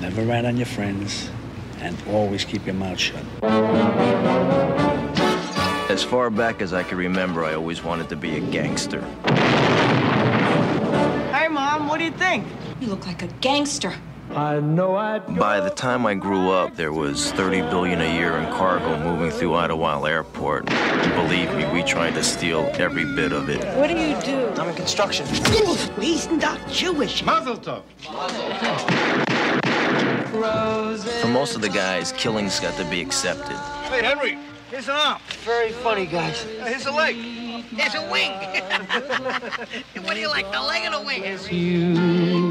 Never rat on your friends, and always keep your mouth shut. As far back as I can remember, I always wanted to be a gangster. Hey, Mom, what do you think? You look like a gangster. I know I. By the time I grew up, there was 30 billion a year in cargo moving through Idlewild Airport. And Believe me, we tried to steal every bit of it. What do you do? I'm in construction. He's not Jewish. Mazel tov. For most of the guys, killings got to be accepted. Hey, Henry, here's an arm. Very funny, guys. Uh, Here's a leg. There's a wing. what do you like, the leg or the wing?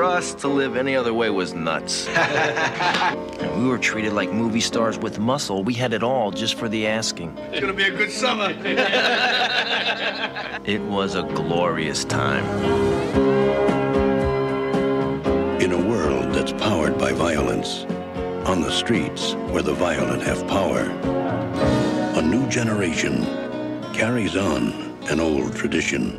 For us to live any other way was nuts. We were treated like movie stars with muscle. We had it all just for the asking. It's gonna be a good summer. It was a glorious time. In a world that's powered by violence, on the streets where the violent have power, a new generation carries on an old tradition.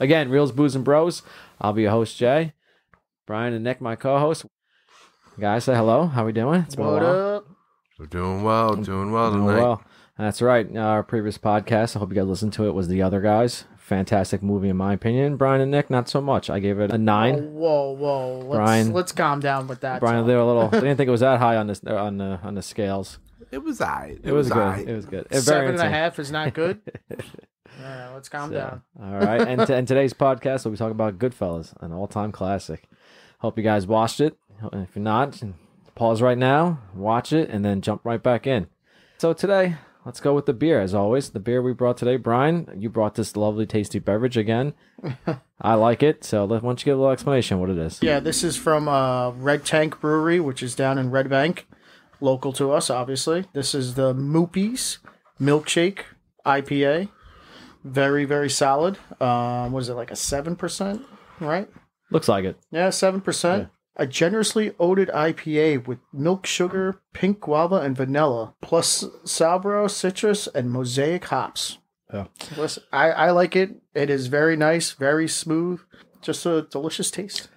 Again, Reels, Booze, and Bros. I'll be your host, Jay. Brian and Nick, my co-host. Guys, say hello. How we doing? It's been a What while. up? We're doing well, doing well Doing tonight. well. That's right. Our previous podcast, I hope you guys listened to it, was The Other Guys. Fantastic movie, in my opinion. Brian and Nick, not so much. I gave it a nine. Oh, whoa, whoa. Let's, Brian- let's calm down with that. Brian, they were a little. They didn't think it was that high on this on the on the scales. It was alright. It, was, good. aight. It was good. It- very Seven entertaining. is not good. yeah, let's calm So, down. all right. And, t- and today's podcast, we'll be talking about Goodfellas, an all time classic. Hope you guys watched it. If you're not, pause right now, watch it, and then jump right back in. So today, let's go with the beer, as always. The beer we brought today, Brian, you brought this lovely, tasty beverage again. I like it. So why don't you give a little explanation what it is? Yeah, this is from uh, Red Tank Brewery, which is down in Red Bank, local to us, obviously. This is the Moopies Milkshake IPA. Very, very solid. Um, was it like a 7%, right? Looks like it. Yeah, 7%. A generously oated IPA with milk sugar, pink guava, and vanilla, plus Sabro, Citra, and mosaic hops. Yeah. Listen, I, I like it. It is very nice, very smooth, just a delicious taste.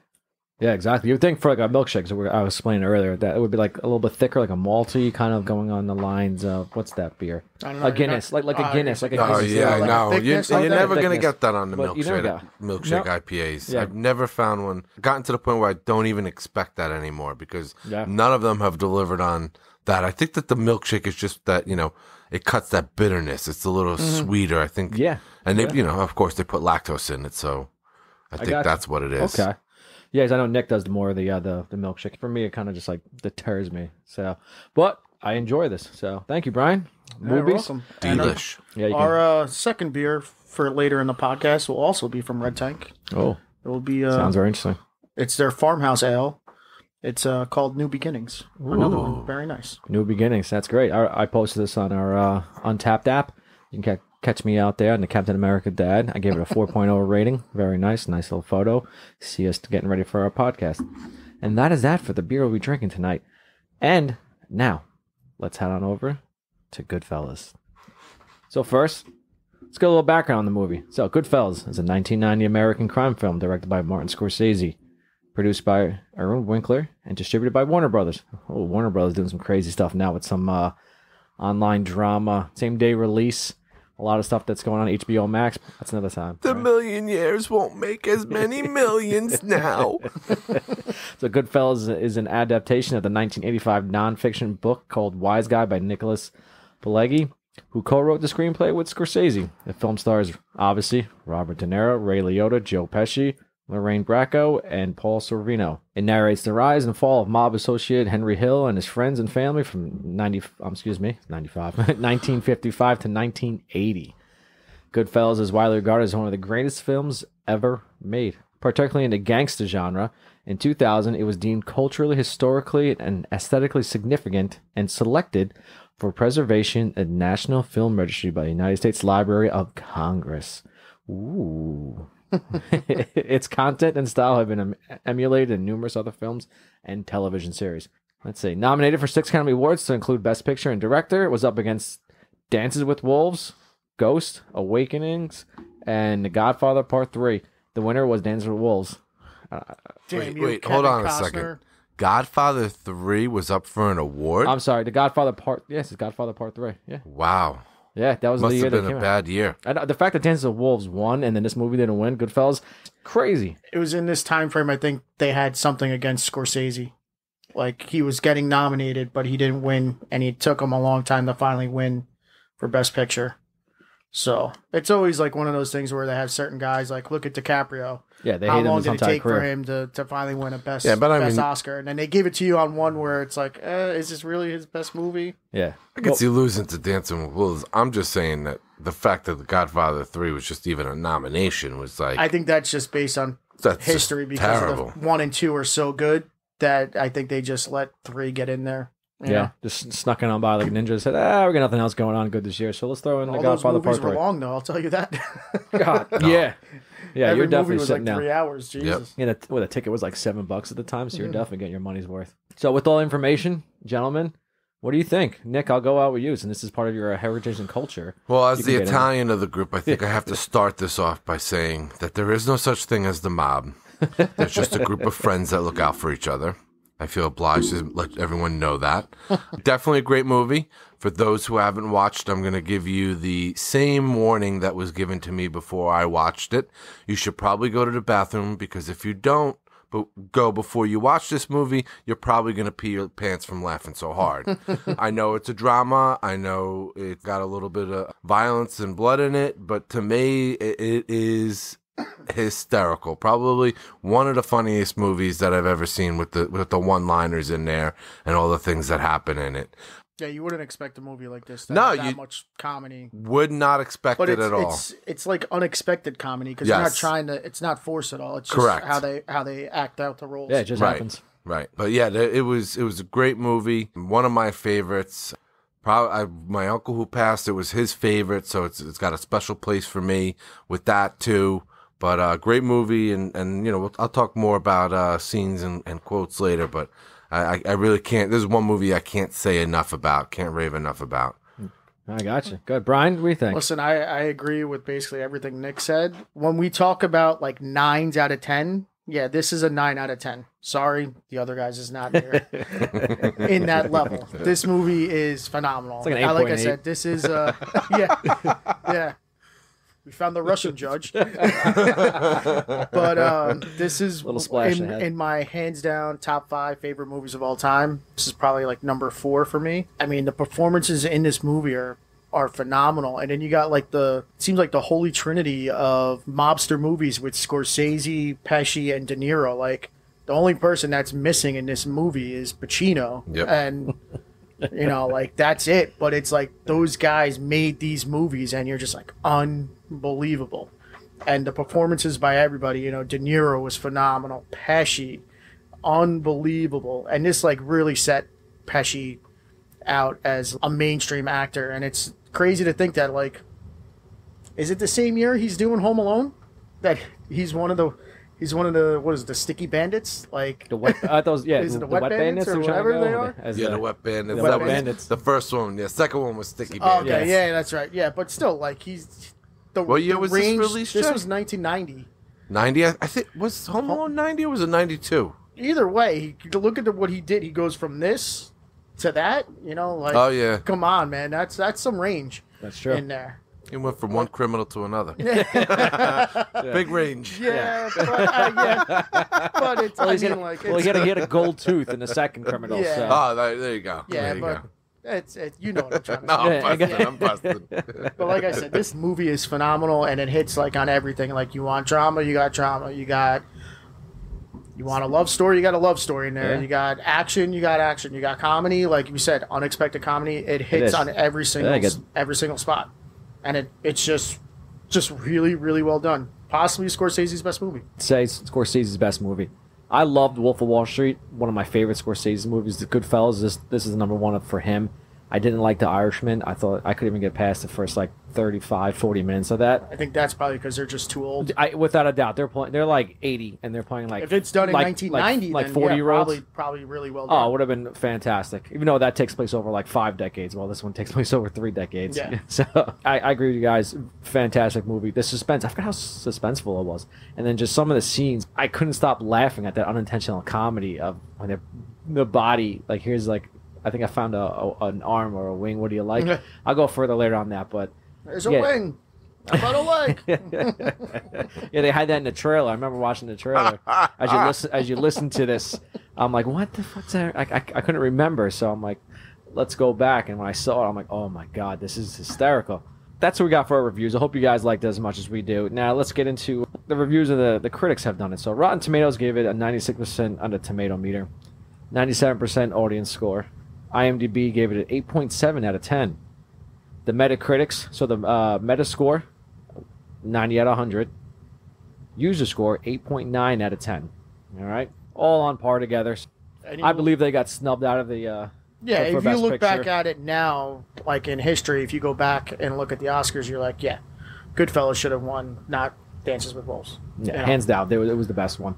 Yeah, exactly. You would think for like a milkshake, so I was explaining earlier, that it would be like a little bit thicker, like a malty, kind of going on the lines of what's that beer? I don't know, A Guinness, not- like like a uh, Guinness, like a Oh Guinness. yeah, like a no, you, thickness you're never gonna get that on the But you never milkshake milkshake No. IPAs. Yeah. I've never found one. Gotten to the point where I don't even expect that anymore because Yeah. none of them have delivered on that. I think that the milkshake is just that you know it cuts that bitterness. It's a little sweeter. I think. Yeah. and they you know of course they put lactose in it, so I think got you. that's what it is. Okay. Yeah, 'cause I know Nick does the more of the uh, the the milkshake. For me, it kind of just like deters me. So, but I enjoy this. So, thank you, Brian. Yeah, you're Movies. welcome. And our- Delish. Yeah, you Our uh, second beer for later in the podcast will also be from Red Tank. Oh, It will be uh, sounds very interesting. it's their farmhouse ale. It's uh, called New Beginnings. Another one, very nice. New beginnings. That's great. I, I posted this on our uh, Untappd app. You can ca- catch me out there in the Captain America Dad. I gave it a 4.0 rating. Very nice. Nice little photo. See us getting ready for our podcast. And that is that for the beer we'll be drinking tonight. And now, let's head on over to Goodfellas. So first, let's get a little background on the movie. So Goodfellas is a 1990 American crime film directed by Martin Scorsese, produced by Irwin Winkler, and distributed by Warner Brothers. Oh, Warner Brothers doing some crazy stuff now with some uh, online drama, same day release, a lot of stuff that's going on HBO Max. That's another time. The millionaires won't make as many millions now. So Goodfellas is an adaptation of the 1985 nonfiction book called Wiseguy by Nicholas Pileggi, who co-wrote the screenplay with Scorsese. The film stars, obviously, Robert De Niro, Ray Liotta, Joe Pesci, Lorraine Bracco, and Paul Sorvino. It narrates the rise and fall of mob associate Henry Hill and his friends and family from 90, um, excuse me, 95, 1955 to 1980. Goodfellas is widely regarded as one of the greatest films ever made, particularly in the gangster genre. In 2000, it was deemed culturally, historically, and aesthetically significant and selected for preservation at National Film Registry by the United States Library of Congress. Ooh. Its content and style have been em- emulated in numerous other films and television series. Let's see. Nominated for six Academy Awards to include Best Picture and Director, it was up against Dances with Wolves, Ghost, Awakenings, and The Godfather Part 3. The winner was Dances with Wolves. Uh, Damn wait, you, wait, hold Kevin on a second. Godfather 3 was up for an award? I'm sorry, The Godfather Part. Yes, it's Godfather Part 3. Yeah. wow. Yeah, that was Must the year have that been came a out. bad year. And the fact that Dances with Wolves won and then this movie didn't win, Goodfellas, crazy. It was in this time frame. I think they had something against Scorsese. Like he was getting nominated, but he didn't win, and it took him a long time to finally win for Best Picture. So it's always like one of those things where they have certain guys. Like look at DiCaprio. Yeah, they How hate him long his did it entire take for him to, to finally win a best Yeah, but I best mean- Oscar? And then they give it to you on one where it's like, uh, is this really his best movie? Yeah. I could see losing to Dancing with Wolves. I'm just saying that the fact that The Godfather 3 was just even a nomination was like, I think that's just based on that's history because terrible. the one and two are so good that I think they just let three get in there. You Yeah, just snuck in on by like a ninja. Said, ah, we got nothing else going on good this year, so let's throw in the All those Godfather movies Part were Three. long, though. I'll tell you that. God, yeah, yeah, Every you're movie definitely was sitting like down. three hours. Jesus. Yeah, the, well, the ticket was like seven bucks at the time, so you're Mhm. definitely getting your money's worth. So, with all information, gentlemen, what do you think? Nick, I'll go out with you, since this is part of your uh, heritage and culture. Well, You as can the get in. Italian of the group, I think I have to start this off by saying that there is no such thing as the mob. There's just a group of friends that look out for each other. I feel obliged to let everyone know that. Definitely a great movie. For those who haven't watched, I'm going to give you the same warning that was given to me before I watched it. You should probably go to the bathroom because if you don't, but go before you watch this movie, you're probably going to pee your pants from laughing so hard. I know it's a drama. I know it's got a little bit of violence and blood in it, but to me, it, it is hysterical. Probably one of the funniest movies that I've ever seen with the with the one-liners in there and all the things that happen in it. Yeah, you wouldn't expect a movie like this to No, have that you- much comedy. Would not expect But it it's, at all. it's it's like unexpected comedy because you're not trying to. It's not forced at all. It's just Correct. how they how they act out the roles. Yeah, it just right, happens. Right. But yeah, it was it was a great movie. One of my favorites. Probably I, my uncle who passed. It was his favorite, so it's it's got a special place for me with that too. But uh, great movie, and and you know I'll talk more about uh, scenes and, and quotes later. But I, I I really can't. There's one movie I can't say enough about. Can't rave enough about. I got you. Good, Brian. What do you think? Listen, I, I agree with basically everything Nick said. When we talk about like nines out of ten, yeah, this is a nine out of ten. Sorry, the other guys is not here in that level. This movie is phenomenal. It's like an I- like I said, this is uh yeah yeah. We found the Russian judge, but um, this is Little splash in, in my hands down top five favorite movies of all time. This is probably like number four for me. I mean, the performances in this movie are are phenomenal, and then you got like the it seems like the holy trinity of mobster movies with Scorsese, Pesci, and De Niro. Like the only person that's missing in this movie is Pacino, Yep. and you know, like that's it. But it's like those guys made these movies, and you're just like unbelievable. And the performances by everybody, you know, De Niro was phenomenal, Pesci, unbelievable, and this like really set Pesci out as a mainstream actor. And it's crazy to think that like, is it the same year he's doing Home Alone? That he's one of the. He's one of the what is it, the sticky bandits? Like The wet, uh, I thought, was- yeah, Is it the, the Wet Bandits or they're trying to whatever they are? as yeah, the- the Wet Bandits. the Wet was Bandits. the first one. Yeah, second one was Sticky Oh, Bandits. okay, Yes. yeah, that's right. Yeah, but still, like he's the What year the was this range, released, This Jeff? was 1990. 90, I, I think, was Home Alone 90 or was it 92? Either way, he, look at the, what he did. He goes from this to that. You know, like Oh, yeah. come on, man, that's that's some range That's true. in there. He went from one criminal to another. Big range. Yeah, but, uh, yeah, but it's Well, I he's mean, got, like well, it's, he had, a, he had a gold tooth in the second criminal. Yeah. So. Oh, there, there you go. yeah, there you but go. it's it, you know what I'm trying to No, say. I'm Yeah, I busted. got- I'm busted. But like I said, this movie is phenomenal, and it hits like on everything. Like you want drama, you got drama. You got you want a love story, you got a love story in there. Yeah. You got action, you got action. You got comedy, like you said, unexpected comedy. It hits is. on every single I get- every single spot, and it it's just just really really well done. Possibly Scorsese's best movie. say Scorsese's best movie. I loved Wolf of Wall Street, one of my favorite Scorsese movies. The Goodfellas, this this is number one for him. I didn't like The Irishman. I thought I couldn't even get past the first like 35, 40 minutes of that. I think that's probably because they're just too old. I, without a doubt, they're playing. They're like eighty, and they're playing like If it's done in like- 1990, like, like forty yeah, year olds. probably probably really well Done. Oh, it would have been fantastic. Even though that takes place over like five decades, while this one takes place over three decades. Yeah. So I, I agree with you guys. Fantastic movie. The suspense. I forgot how suspenseful it was, and then just some of the scenes. I couldn't stop laughing at that unintentional comedy of when they're the body. Like here's like. I think I found a, a an arm or a wing. What do you like? I'll go further later on that, but There's a wing. About a leg? yeah, they had that in the trailer. I remember watching the trailer. as you listen, as you listen to this, I'm like, "What the fuck's that?" I, I, I couldn't remember, so I'm like, "Let's go back." And when I saw it, I'm like, "Oh my god, this is hysterical." That's what we got for our reviews. I hope you guys liked it as much as we do. Now let's get into the reviews of the the critics have done it. So Rotten Tomatoes gave it a 96% on the tomato meter, 97% audience score. IMDb gave it an 8.7 out of 10. The Metacritics, so the uh, Metascore 90 out of 100. User score 8.9 out of 10. All right, all on par together. And I believe they got snubbed out of the. Uh, Yeah, for if you look back at it now, like in history, if you go back and look at the Oscars, you're like, yeah, Goodfellas should have won, not Dances with Wolves. Yeah, You know? hands down, they were, it was the best one.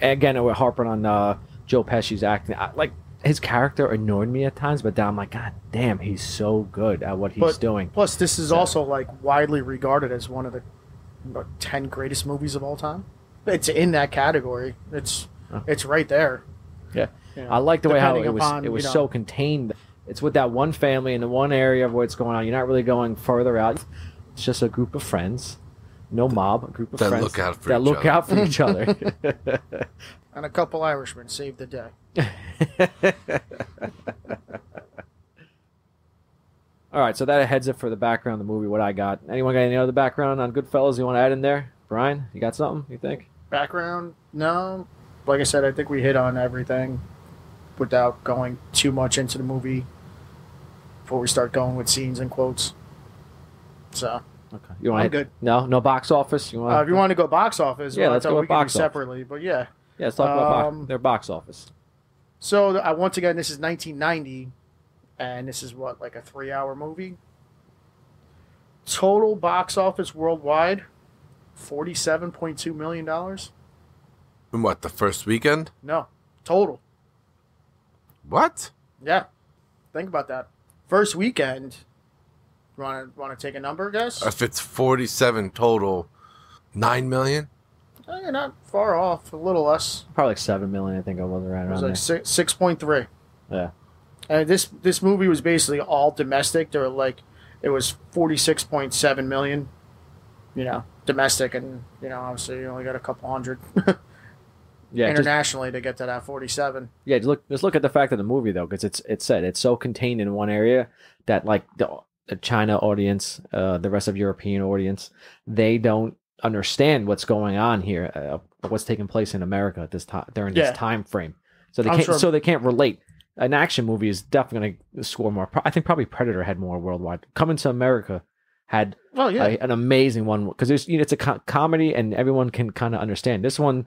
Again, we're harping on uh, Joe Pesci's acting. I, like his character annoyed me at times, but then I'm like, God damn, he's so good at what he's But doing. Plus, this is also like widely regarded as one of the what, ten greatest movies of all time. It's in that category. It's oh. it's right there. Yeah, You know, I like the way how depending it was. it was you know- so contained. It's with that one family in the one area of what's going on. You're not really going further out. It's just a group of friends, no mob, a group of That friends look out for that each look other. out for each other. And a couple Irishmen saved the day. All right, so that heads it for the background of the movie. What I got. Anyone got any other background on Goodfellas you want to add in there? Brian, you got something? You think? Background? No. Like I said, I think we hit on everything without going too much into the movie before we start going with scenes and quotes. So, Okay. You want I'm good. No, no box office. You want? uh, if you want to go box office, Yeah, well, let's that's go we can box do office. separately. But yeah. Yeah, let's talk about box, Um, their box office. So uh, once again, this is 1990, and this is what like a three-hour movie. Total box office worldwide, forty-seven point two million dollars. And what, the first weekend? No, total. What? Yeah, think about that. First weekend. Want to want to take a number, guess? If it's 47 total, 9 million? Eh, you're not far off. A little less. Probably like seven million. I think I was right It around was there. like six six point three. Yeah. And this this movie was basically all domestic. There were like it was forty six point seven million, you know, domestic, and you know, obviously you only got a couple hundred Yeah, just, internationally to get to that forty seven. yeah. Just look, just look at the fact of the movie though, because it's it's said it's so contained in one area that like the, the China audience, uh, the rest of European audience, they don't understand what's going on here, uh, what's taking place in America at this time during Yeah. this time frame. So they I'm can't, sure- so they can't relate. An action movie is definitely going to score more. I think probably Predator had more worldwide. Coming to America had Oh yeah, a- an amazing one because it's you know, it's a co- comedy and everyone can kind of understand this one.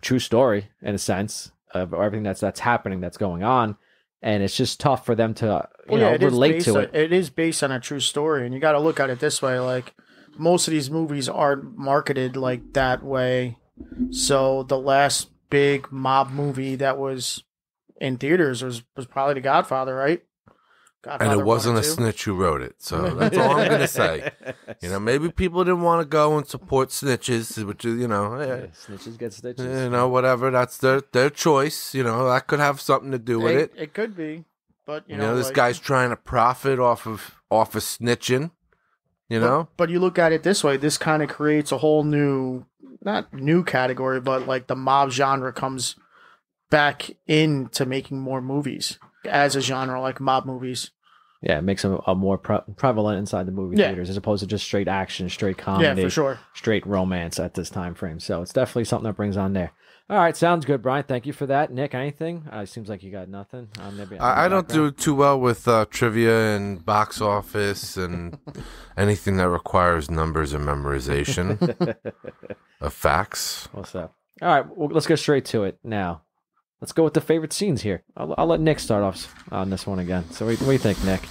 True story in a sense of everything that's that's happening that's going on, and it's just tough for them to you Well, know yeah, relate to on- it. It is based on a true story, and you got to look at it this way. Like most of these movies aren't marketed like that way. So the last big mob movie that was in theaters was was probably The Godfather, right? And it wasn't a snitch who wrote it. So that's all I'm going to say. You know, maybe people didn't want to go and support snitches, which is, you know, eh, Snitches get stitches. you know, whatever. That's their their choice. You know, that could have something to do with It, it. it could be, but you, You know, this like- guy's trying to profit off of off of snitching. You But- know, But, you look at it this way, this kind of creates a whole new, not new category, but like the mob genre comes back into making more movies as a genre, like mob movies. Yeah, it makes them a more pre- prevalent inside the movie Yeah. theaters as opposed to just straight action, straight comedy, Yeah, for sure. straight romance at this time frame. So it's definitely something that brings on there. All right, sounds good, Brian. Thank you for that. Nick, anything? Uh, seems like you got nothing. Uh, maybe I, I don't do too well with uh, trivia and box office and anything that requires numbers and memorization of facts. What's up? All right, well, let's get straight to it now. let's go with the favorite scenes here. I'll, I'll let Nick start off on this one again. So, what, what do you think, Nick?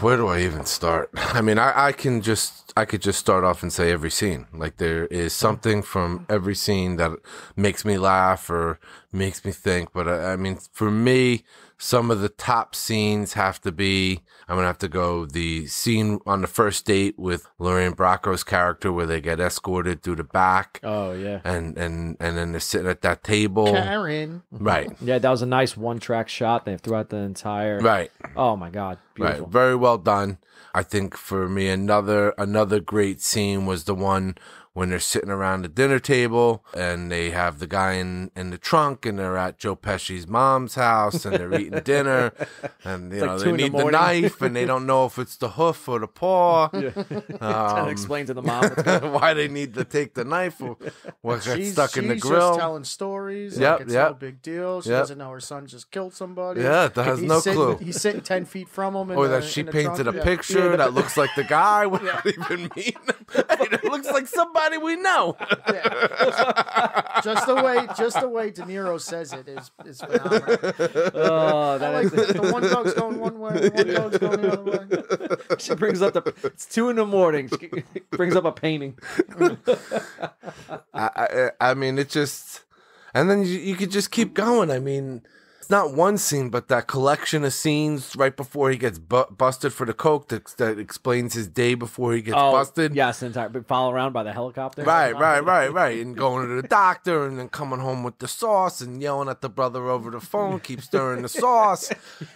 Where do I even start? I mean, I, I can just I could just start off and say every scene. Like there is something from every scene that makes me laugh or makes me think. But I, I mean, for me, some of the top scenes have to be. I'm gonna have to go the scene on the first date with Lorraine Bracco's character where they get escorted through the back. Oh yeah, and and and then they're sitting at that table. Karen. Right. Yeah, that was a nice one track shot. They throughout the entire. Right. Oh my god. Beautiful. Right. Very well done. I think for me another another great scene was the one when they're sitting around the dinner table and they have the guy in, in the trunk and they're at Joe Pesci's mom's house and they're eating dinner and you It's know like they in the need the, knife and they don't know if it's the hoof or the paw. Yeah. Trying Um, to explain to the mom why they need to take the knife or what got She's, stuck in the grill. just telling stories. Yep, like it's yep. no big deal. She Yep. doesn't know her son just killed somebody. Yeah, that has He's no sitting- clue. He's sitting ten feet from him. Or the, that she in painted trunk. a picture Yeah. that looks like the guy without even meeting him. That looks like somebody we know. just the way, just the way De Niro says it is is phenomenal. Oh, I that like is- the, the one dog's going one way, the one dog's going the other way. she brings up the. It's two in the morning. She brings up a painting. I, I, I mean, it just, and then you, you could just keep going. I mean, it's not one scene, but that collection of scenes right before he gets bu- busted for the coke that, that explains his day before he gets oh, busted. Yes, the entire. But follow around by the helicopter. Right, right, right, right. And going to the doctor and then coming home with the sauce and yelling at the brother over the phone, keep stirring the sauce.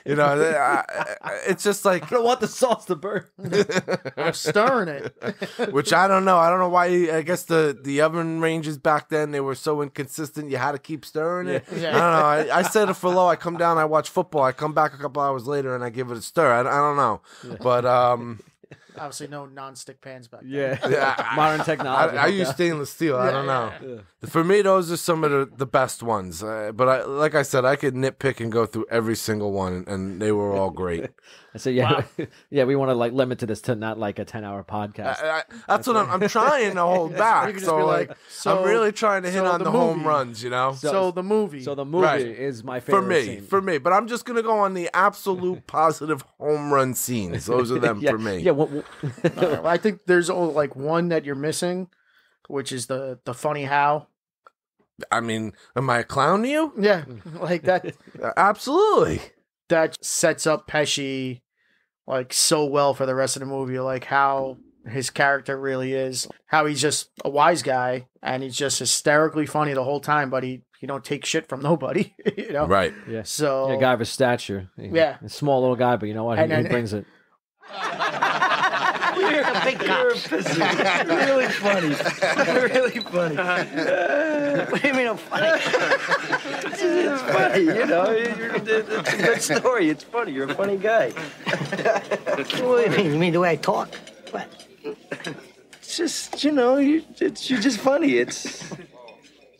You know, I- I- it's just like. I don't want the sauce to burn. I'm stirring it. Which I don't know. I don't know why. I guess the, the oven ranges back then, they were so inconsistent. You had to keep stirring it. Yeah. I don't know. I, I set it for low. I come down, I watch football. I come back a couple hours later and I give it a stir. I, I don't know. But, um, Obviously, no non-stick pans back then. Yeah. Yeah, Modern technology. I use stainless steel. I don't know. For me, those are some of the, the best ones. Uh, but I, like I said, I could nitpick and go through every single one, and they were all great. I said, yeah, yeah. We want to like limit to this to not like a ten-hour podcast. I, I, that's what I'm, I'm trying to hold back. could So like, like, so- I'm really trying to hit so on the the, home runs. You know. So, the movie. so the movie Right. is my favorite. for me, scene. for me. But I'm just gonna go on the absolute positive home run scenes. Those are them yeah, for me. Yeah. What, what- All right, well, I think there's oh, like one that you're missing, which is the the funny how. I mean, am I a clown to you? Yeah, mm. like that. Absolutely. that sets up Pesci like so well for the rest of the movie. Like how his character really is, how he's just a wise guy and he's just hysterically funny the whole time, but he he don't take shit from nobody. you know, Right. yeah. So Yeah, guy of his stature. He- Yeah. a small little guy, but you know what? He, And he then- brings it. You're a big cops. really funny. really funny. what do you mean I'm funny? It's funny, you know. You're, it's a good story. It's funny. You're a funny guy. what do you mean? You mean the way I talk? What? It's just, you know, you, it's, you're just funny. It's,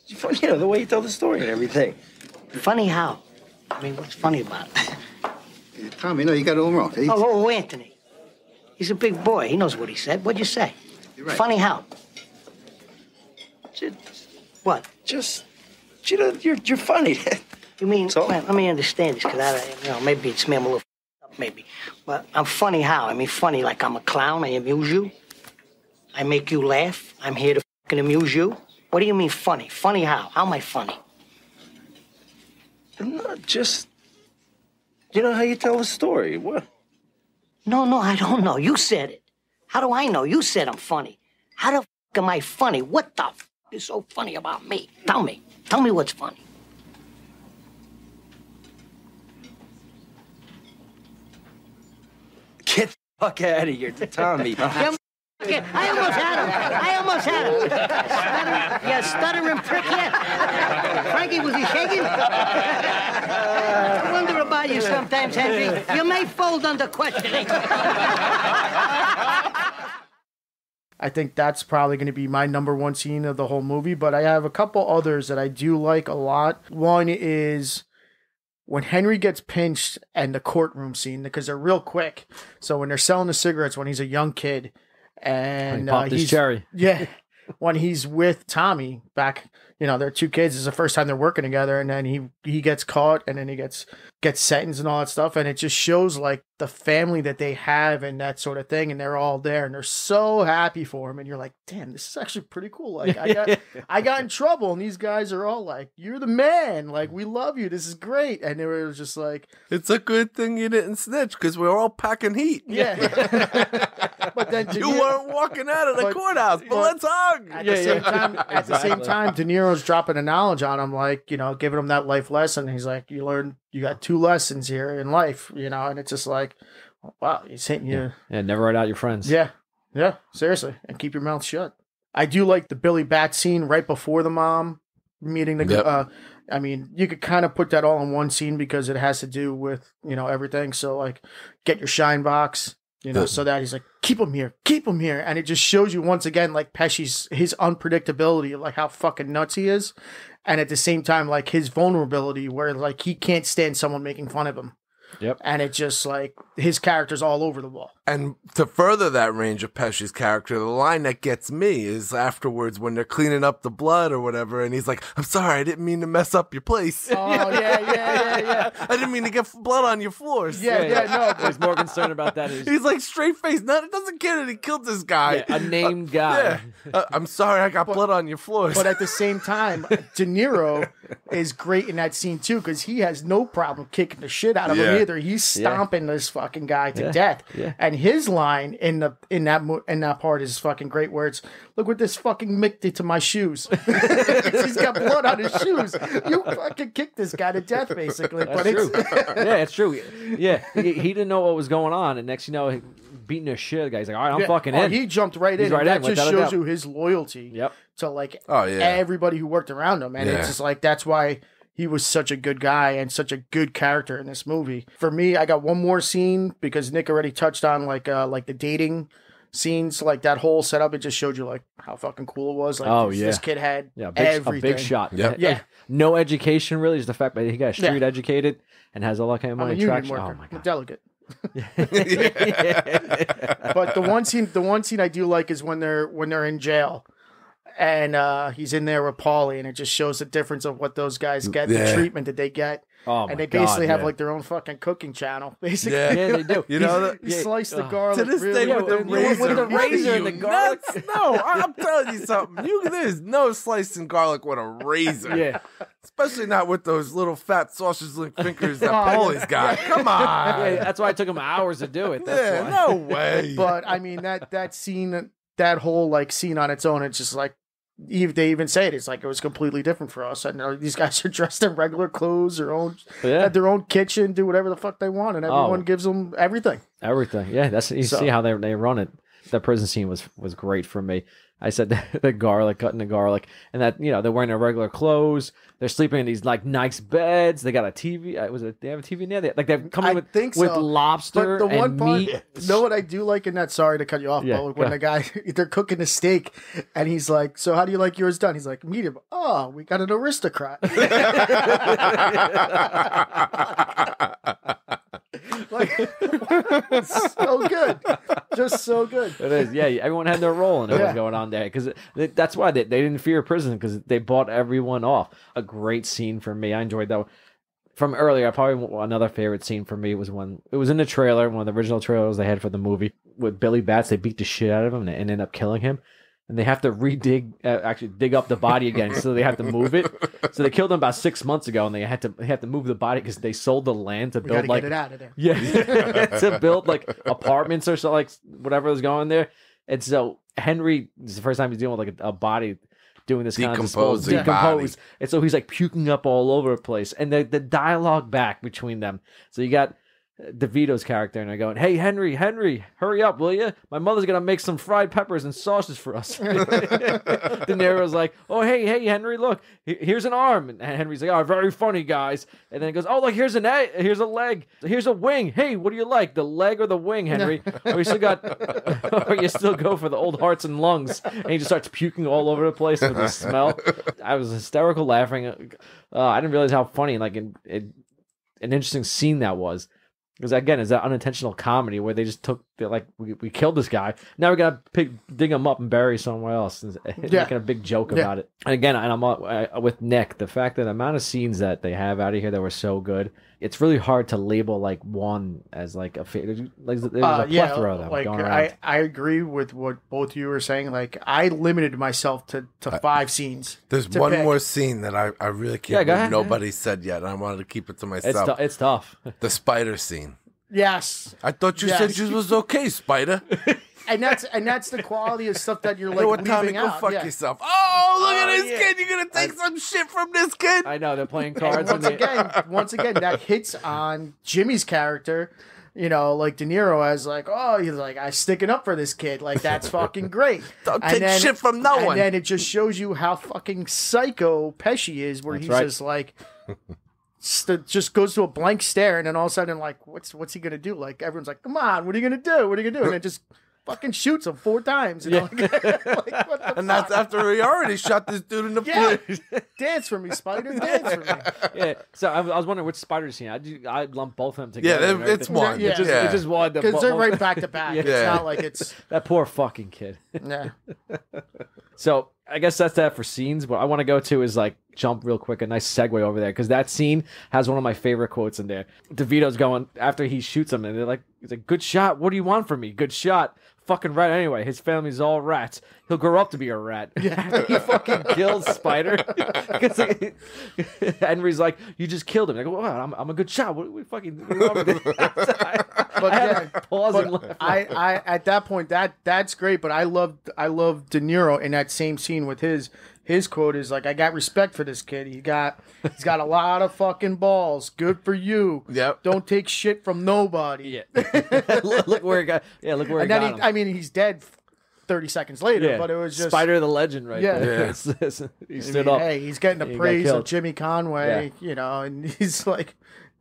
you funny, you know, the way you tell the story and everything. Funny how? I mean, what's funny about it? Tommy, no, you got it all wrong. He- Oh, oh, Anthony. He's a big boy. He knows what he said. What'd you say? You're right. Funny how? Just, What? just, you know, you're, you're funny. You mean, So? well, let me understand this, because I, you know, maybe it's me, I'm a little up, maybe. But I'm funny how? I mean, funny like I'm a clown, I amuse you. I make you laugh. I'm here to fucking amuse you. What do you mean funny? Funny how? How am I funny? I'm not just, you know how you tell a story. What? No, no, I don't know. You said it. How do I know? You said I'm funny. How the fuck am I funny? What the fuck is so funny about me? Tell me. Tell me what's funny. Get the fuck out of here, Tommy. I almost had him. I almost had him. Stutter, you stuttering prick yet? Frankie, was he shaking? I you sometimes, Henry. You may fold under questioning. I think that's probably going to be my number one scene of the whole movie, but I have a couple others that I do like a lot. One is when Henry gets pinched and the courtroom scene because they're real quick. So when they're selling the cigarettes when he's a young kid and He uh, he's cherry. yeah, when he's with Tommy back. You know, they're two kids. It's the first time they're working together, and then he he gets caught, and then he gets gets sentenced and all that stuff, and it just shows like the family that they have and that sort of thing, and they're all there, and they're so happy for him, and you're like, damn, this is actually pretty cool. Like I got I got in trouble, and these guys are all like, you're the man. Like we love you. This is great, and they were just like, It's a good thing you didn't snitch because we're all packing heat. yeah. but then You Niro- weren't walking out of the But- courthouse, but, but- let's hug. At the same time, at the same time, De Niro's dropping the knowledge on him, like you know, giving him that life lesson. He's like, "You learn, you got two lessons here in life, you know," and it's just like, wow, he's hitting you. Yeah, never write out your friends. Yeah, yeah, seriously, and keep your mouth shut. I do like the Billy Bat scene right before the mom meeting the. Yep. Uh, I mean, you could kind of put that all in one scene because it has to do with you know everything. So like, get your shine box, you know, so that he's like, keep him here, keep him here, and it just shows you once again like Pesci's his unpredictability like how fucking nuts he is, and at the same time like his vulnerability where like he can't stand someone making fun of him. Yep. And it just like his character's all over the wall. And to further that range of Pesci's character, the line that gets me is afterwards when they're cleaning up the blood or whatever, and he's like, "I'm sorry, I didn't mean to mess up your place. Oh yeah, yeah, yeah, yeah. I didn't mean to get blood on your floors." Yeah, yeah, no, He's more concerned about that. He's He's like straight face. No, it doesn't get it. He killed this guy. yeah, a named guy. Yeah. Uh, I'm sorry, I got blood on your floors. But at the same time, De Niro is great in that scene too because he has no problem kicking the shit out of Yeah. him either. He's stomping this fucking guy to Yeah. death. Yeah. And his line in the in that mo- in that part is fucking great. Where it's look what this fucking Mick did to my shoes. He's got blood on his shoes. You fucking kicked this guy to death, basically. That's but true. it's yeah, it's true. Yeah, he, he didn't know what was going on, and next you know, he- beating the shit. The guy's like, "All right, I'm Yeah. fucking Oh, in." He jumped right He's in. right and that in, just without shows doubt. you his loyalty Yep. to like Oh, yeah. everybody who worked around him, and Yeah. it's just like that's why he was such a good guy and such a good character in this movie. For me, I got one more scene because Nick already touched on like uh like the dating scenes, like that whole setup. It just showed you like how fucking cool it was. Like Oh, this, yeah. this kid had yeah, big, everything. a big shot. Yep. Yeah. no education really. Is the fact that he got street Yeah. educated and has all that kind of money union traction. worker. Oh my god. delegate. but the one scene, the one scene I do like is when they're when they're in jail, and uh, he's in there with Paulie, and it just shows the difference of what those guys get, Yeah. the treatment that they get, Oh and they God, basically have yeah. like their own fucking cooking channel, basically. Yeah. Yeah, they do. You know He's- that- He yeah, sliced the garlic to this really day with the razor, with the razor and the garlic. nuts? No, I'm telling you something. You there's no slicing garlic with a razor. Yeah. especially not with those little fat sausage link fingers that Oh, yeah. Paulie's got. Come on. Yeah, that's why it took him hours to do it. That's yeah, why. no way. But I mean that that scene, that whole like scene on its own, it's just like. They even say it. It's like it was completely different for us. And these guys are dressed in regular clothes, their own, Yeah. had their own kitchen, do whatever the fuck they want, and oh. everyone Oh. gives them everything. Everything. Yeah, that's you So- see how they they run it. That prison scene was was great for me. I said the, the garlic, cutting the garlic, and that you know they're wearing their regular clothes. They're sleeping in these like nice beds. They got a TV. Uh, was it? They have a TV in there. They, like they're coming I with think with so. lobster But the one and part, meat. know what I do like in that? Sorry to cut you off, Yeah, but when go. the guy they're cooking the steak, and he's like, "So how do you like yours done?" He's like, "Medium." Oh, we got an aristocrat. like, so good, just so good. It is, yeah. Everyone had their role in it. Yeah. was going on there because that's why they, they didn't fear prison because they bought everyone off. A great scene for me. I enjoyed that. one. From earlier, I probably another favorite scene for me was when it was in the trailer, one of the original trailers they had for the movie with Billy Batts. They beat the shit out of him and, and end up killing him, and they have to redig, uh, actually dig up the body again, so they have to move it. So they killed him about six months ago, and they had to they have to move the body because they sold the land to We build gotta like get it out of there. yeah, to build like apartments or so, like whatever was going there. And so Henry, this is the first time he's dealing with like a, a body doing this kind of disposal, Decomposing decompose, and so he's like puking up all over the place. And the the dialogue back between them. So you got DeVito's character, and they're going, "Hey Henry, Henry, hurry up, will you? My mother's gonna make some fried peppers and sausages for us." De Niro's like, "Oh hey hey Henry, look, here's an arm," and Henry's like, "Oh, very funny guys." And then he goes, "Oh look, here's an egg, here's a leg, here's a wing. Hey, what do you like, the leg or the wing, Henry? or you still got, or you still go for the old hearts and lungs?" And he just starts puking all over the place with the smell. I was hysterical laughing. Uh, I didn't realize how funny, like, it, an interesting scene that was. Because again, it's that unintentional comedy where they just took like we, we killed this guy. Now we gotta pick, dig him up and bury somewhere else. And Yeah. Making a big joke Yeah. about it. And again, and I'm uh, with Nick. The fact that the amount of scenes that they have out of here that were so good, it's really hard to label like one as like a fa- like there's a Uh, yeah, plethora of them like going around. I, I agree with what both you were saying. Like I limited myself to, to five scenes. There's one pick. more scene that I, I really can't Yeah, go believe ahead. nobody said yet. I wanted to keep it to it's myself. tou- it's tough. the spider scene. Yes, I thought you Yes. said you was okay, Spider. and that's and that's the quality of stuff that you're you like know what, Tommy? leaving Go out. fuck yeah. yourself. Oh, look at Oh, this yeah. kid. You're gonna take some shit from this kid. I know they're playing And cards. once and they- again, once again, that hits on Jimmy's character. You know, like De Niro as like, oh, he's like, I'm sticking up for this kid. Like that's fucking great. Don't And take then- shit from no and one. then it just shows you how fucking psycho Pesci is, where That's he's right. just like, st- just goes to a blank stare, and then all of a sudden, like, what's what's he gonna do? Like everyone's like, come on, what are you gonna do? What are you gonna do? And it just fucking shoots him four times. You know? like, what the and that's after he already shot this dude in the Yeah, foot. dance for me, Spider, dance for me. yeah. So I, I was wondering which spider scene. I do, I lump both of them Yeah, together. it- it's one. Yeah. It's just, Yeah. it's just one. Because they're right back to back. It's Yeah. not like it's That poor fucking kid. yeah. So I guess that's that for scenes. What I want to go to is like jump real quick, a nice segue over there because that scene has one of my favorite quotes in there. DeVito's going after he shoots him, and they're like, "He's like, good shot. What do you want from me? Good shot." Fucking rat anyway. His family's all rats. He'll grow up to be a rat. After he fucking kills Spider. 'Cause he- Henry's like, you just killed him. Like, well, I'm, I'm a good shot. What, what fucking? What do you want But I yeah, but. I, I at that point that that's great. But I love I love De Niro in that same scene with his his quote is like I got respect for this kid. He got he's got a lot of fucking balls. Good for you. Yep. Don't take shit from nobody. Yeah. look, look where it got. Yeah, look where And it then got he, him. I mean he's dead thirty seconds later. yeah, But it was just Spider of the Legend, right Yeah. there. Yeah. It's- it's- he I stood mean, up. Hey, he's getting the got praise of. Jimmy Conway. You know, and he's like,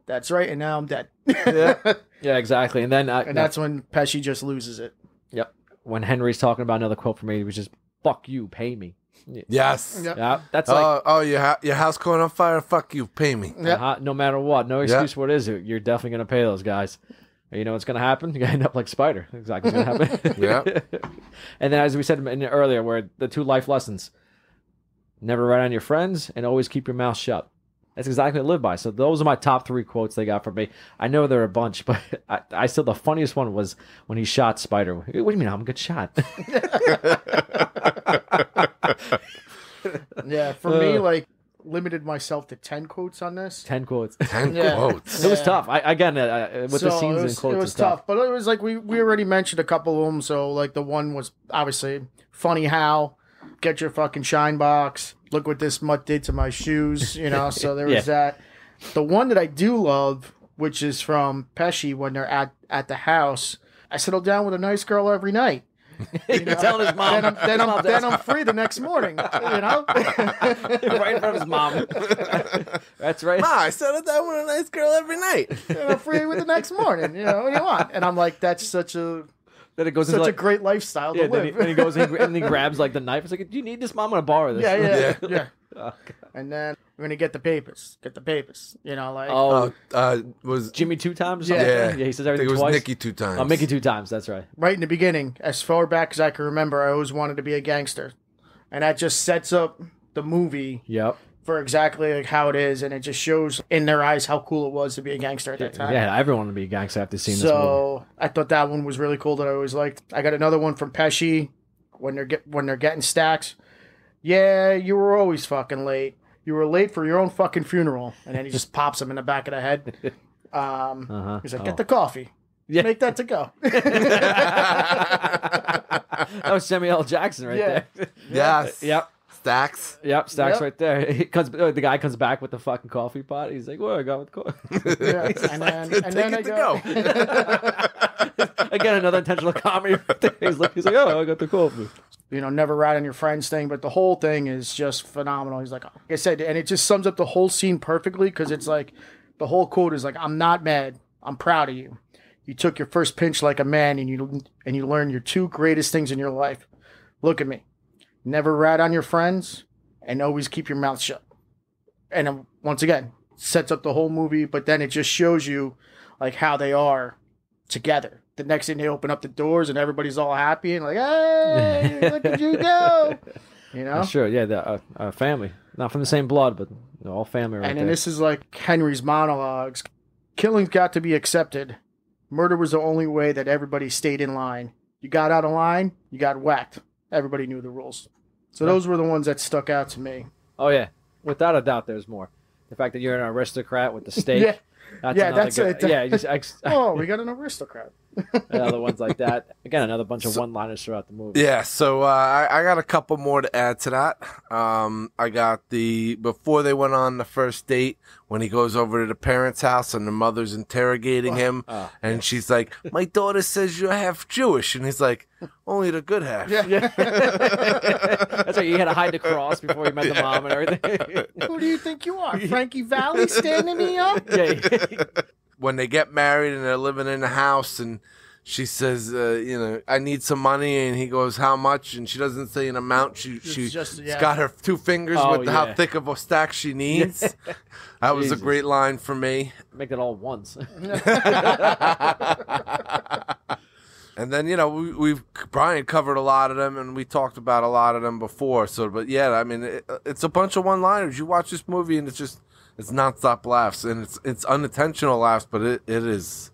"That's right," and now I'm dead. yeah, yeah, exactly. And then, uh, and that's when Pesci just loses it. yep. When Henry's talking about another quote from me, he was just "fuck you, pay me." Yes. Yep. Yeah, that's like Oh, oh, your ha- your house caught on fire. Fuck you. Pay me. Yep. uh-huh, no matter what, no excuse. What is it? You're definitely gonna pay those guys. You know what's gonna happen? You're gonna end up like Spider. Exactly what's gonna happen. Yeah. and then, as we said earlier, where the two life lessons: never rat on your friends, and always keep your mouth shut. That's exactly what I live by. So those are my top three quotes they got from me. I know there are a bunch, but I, I still the funniest one was when he shot Spider. What do you mean I'm a good shot? Yeah, for me, like limited myself to ten quotes on this. Ten quotes. Ten Yeah. quotes. It was Yeah. tough. I again uh, uh, with the scenes was, and quotes. it was tough. tough, but it was like we we already mentioned a couple of them. So like the one was obviously funny how get your fucking shine box. Look what this mutt did to my shoes. You know, so there was that. The one that I do love, which is from Pesci when they're at at the house. I settle down with a nice girl every night. You're telling his mom. Then I'm then I'm then. I'm free the next morning. You know. right in front of his mom. That's right. Ma, I settled down with a nice girl every night. and I'm free with the next morning. You know what do you want? And I'm like, that's such a Then it goes such into a like, great lifestyle yeah. to Then he, live. then he goes and he, and he grabs like the knife. It's like, do you need this, mom? I'm gonna borrow this. yeah, yeah, Yeah. yeah. Oh, And then we're gonna get the papers. Get the papers. You know, like Oh, Uh, uh, was Jimmy two times. Yeah. Yeah, yeah. yeah. He says I think everything it was twice. Nicky two times. Oh, Mickey two times. That's right. right in the beginning, as far back as I can remember, I always wanted to be a gangster, and that just sets up the movie Yep. For exactly like how it is, and it just shows in their eyes how cool it was to be a gangster at that time. Yeah, everyone would be a gangster after seeing this. So I thought that one was really cool that I always liked. I got another one from Pesci when they're get when they're getting stacks. Yeah, you were always fucking late. You were late for your own fucking funeral, and then he just pops him in the back of the head. Um, Uh-huh. He's like, Oh. "Get the coffee. Yeah. Make that to go." that was Samuel L. Jackson right Yeah. there. Yes. Yep. Stacks. Yep, Stacks Yep. right there. He comes, uh, the guy comes back with the fucking coffee pot. He's like, "What I got with coffee?" yeah. And then, and Take then it I to go. go. Again, another intentional comedy. thing. He's like, he's like, "Oh, I got the coffee." you know, never rat on your friends thing, but the whole thing is just phenomenal. He's like, like I said, and it just sums up the whole scene perfectly because it's like the whole quote is like, "I'm not mad. I'm proud of you. You took your first pinch like a man, and you and you learned your two greatest things in your life. Look at me. Never rat on your friends, and always keep your mouth shut." And um, once again, sets up the whole movie, but then it just shows you like how they are together. the next thing they open up the doors and everybody's all happy and like, hey, look at you go. You know? True. Yeah, the uh, uh, family, not from the same blood, but you know, all family. Right and then there. this is like Henry's monologues. Killing's got to be accepted. Murder was the only way that everybody stayed in line. You got out of line, you got whacked. Everybody knew the rules. So those were the ones that stuck out to me. Oh yeah, without a doubt, there's more. The fact that you're an aristocrat with the steak. Yeah. That's yeah, that's good, it. Yeah, just ex- oh, we got an aristocrat. other ones like that. Again, another bunch of one-liners throughout the movie. Yeah, so uh, I, I got a couple more to add to that. Um, I got the before they went on the first date when he goes over to the parents' house and the mother's interrogating him, Oh, and she's like, "My daughter says you're half Jewish," and he's like, "Only the good half." Yeah. That's right. You had to hide the cross before you met the mom and everything. Who do you think you are? Frankie Valli standing me up? yeah. when they get married and they're living in the house and she says, uh, you know, I need some money, and he goes, how much? And she doesn't say an amount. She she just- has yeah. got her two fingers Oh, with how yeah. thick of a stack she needs. that was Jesus. a great line for me. Make it all once. And then you know we, we've Brian covered a lot of them, and we talked about a lot of them before. So, but yeah, I mean, it, it's a bunch of one-liners. You watch this movie, and it's just it's nonstop laughs, and it's it's unintentional laughs, but it, it is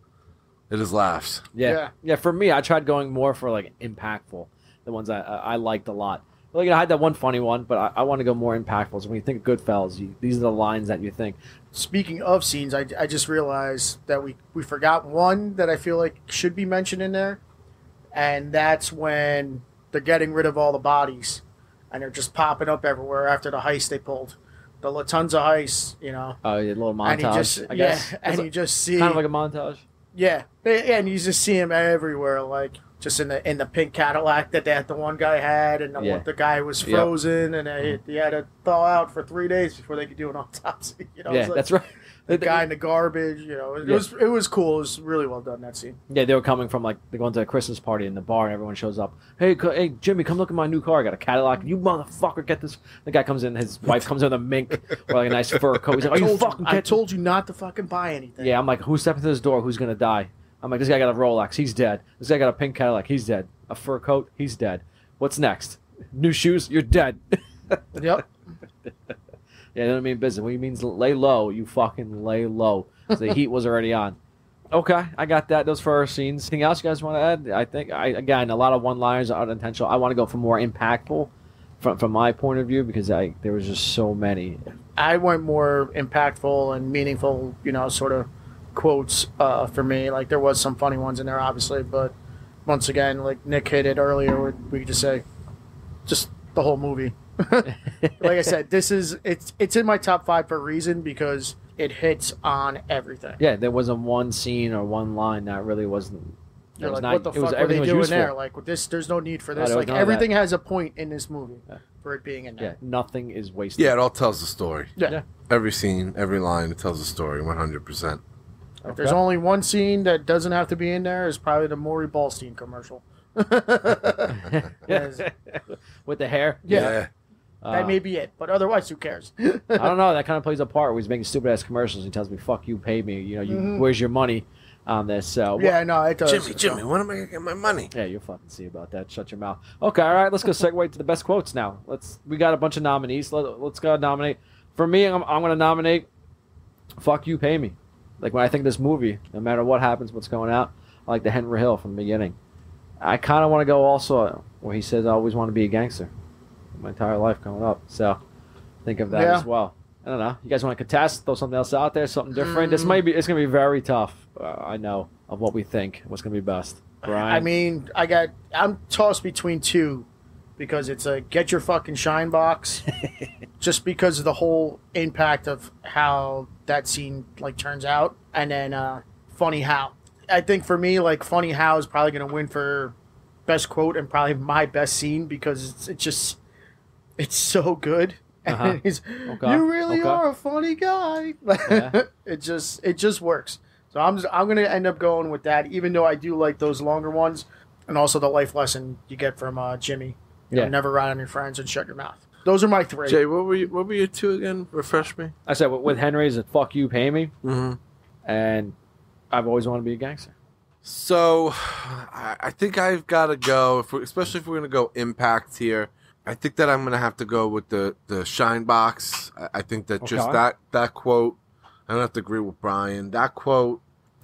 it is laughs. Yeah. Yeah. yeah, For me, I tried going more for like impactful, the ones I I I liked a lot. Like I had that one funny one, but I, I want to go more impactful. So when you think of Goodfellas, you, these are the lines that you think. Speaking of scenes, I, I just realized that we, we forgot one that I feel like should be mentioned in there. And that's when they're getting rid of all the bodies and they're just popping up everywhere after the heist they pulled. The Lufthansa heist, you know. Oh, yeah, a little montage. and you just, I guess. yeah, and It's you just see, kind of like a montage. yeah, and you just see him everywhere, like just in the in the pink Cadillac that that the one guy had, and the, Yeah. the guy was Yep. frozen, and they, he mm-hmm. had to thaw out for three days before they could do an autopsy. You know, yeah, like that's right. The guy in the garbage, you know, it Yeah. was it was cool. It was really well done that scene. Yeah, they were coming from like they're going to a Christmas party in the bar, and everyone shows up. Hey, co- hey, Jimmy, come look at my new car. I got a Cadillac. You motherfucker, get this. The guy comes in. His wife comes in with a mink or like a nice fur coat. He's like, "Are I you told fucking?" I get- told you not to fucking buy anything. Yeah, I'm like, who's stepping through this door? Who's gonna die? I'm like, this guy got a Rolex. He's dead. This guy got a pink Cadillac. He's dead. A fur coat. He's dead. What's next? New shoes. You're dead. Yep. Yeah, you know what I mean? Business. When he means lay low, you fucking lay low. So the heat was already on. Okay, I got that. Those first scenes. Anything else you guys want to add? I think I again a lot of one-liners are unintentional. I want to go for more impactful from from my point of view because I there was just so many. I want more impactful and meaningful, you know, sort of quotes uh, for me. Like there was some funny ones in there, obviously, but once again, like Nick hit it earlier, we- we could just say, just the whole movie. like I said, this is it's it's in my top five for a reason because it hits on everything. Yeah, there wasn't one scene or one line that really wasn't. that You're was like, not- what the it was- fuck were they doing useful. there? Like this, there's no need for this. like none of that. everything has a point in this movie for it being in Yeah, there. nothing is wasted. Yeah, it all tells the story. Yeah. Yeah. Every scene, every line, it tells a story. One hundred percent. If there's only one scene that doesn't have to be in there, is probably the Maury Ballstein commercial. Yes. with the hair. Yeah. Uh, that may be it, but otherwise, who cares? I don't know. That kind of plays a part where he's making stupid ass commercials. He tells me, "Fuck you, pay me." You know, you, Mhm. where's your money on this? So yeah, no, it does. Jimmy, Jimmy, when am I gonna get my money? Yeah, you'll fucking see about that. Shut your mouth. Okay, all right. Let's go segue to the best quotes now. Let's. We got a bunch of nominees. Let, let's go nominate. For me, I'm, I'm going to nominate. Fuck you, pay me. Like when I think of this movie, no matter what happens, what's going out, I like the Henry Hill from the beginning. I kind of want to go also where he says, "I always want to be a gangster." My entire life coming up, so think of that Yeah. as well. I don't know. You guys want to contest? Throw something else out there, something different. This Mm. might be. It's going to be very tough. Uh, I know of what we think. What's going to be best. Brian. I mean, I got. I'm tossed between two because it's a get your fucking shine box, just because of the whole impact of how that scene like turns out, and then uh, funny how. I think for me, like funny how is probably gonna win for best quote and probably my best scene because it's, it's just it's so good. Uh-huh. And he's, Okay, you really okay. are a funny guy. Yeah. it just it just works. So I'm just, I'm gonna end up going with that, even though I do like those longer ones, and also the life lesson you get from uh, Jimmy. You know, Yeah. never ride on your friends and shut your mouth. Those are my three. Jay, what were you? What were your two again? Refresh me. I said with, with Henry's, it fuck you, pay me, Mm-hmm. and I've always wanted to be a gangster. So, I, I think I've got to go, if we, especially if we're going to go impact here. I think that I'm going to have to go with the the shine box. I, I think that just Okay. that that quote. I don't have to agree with Brian. That quote,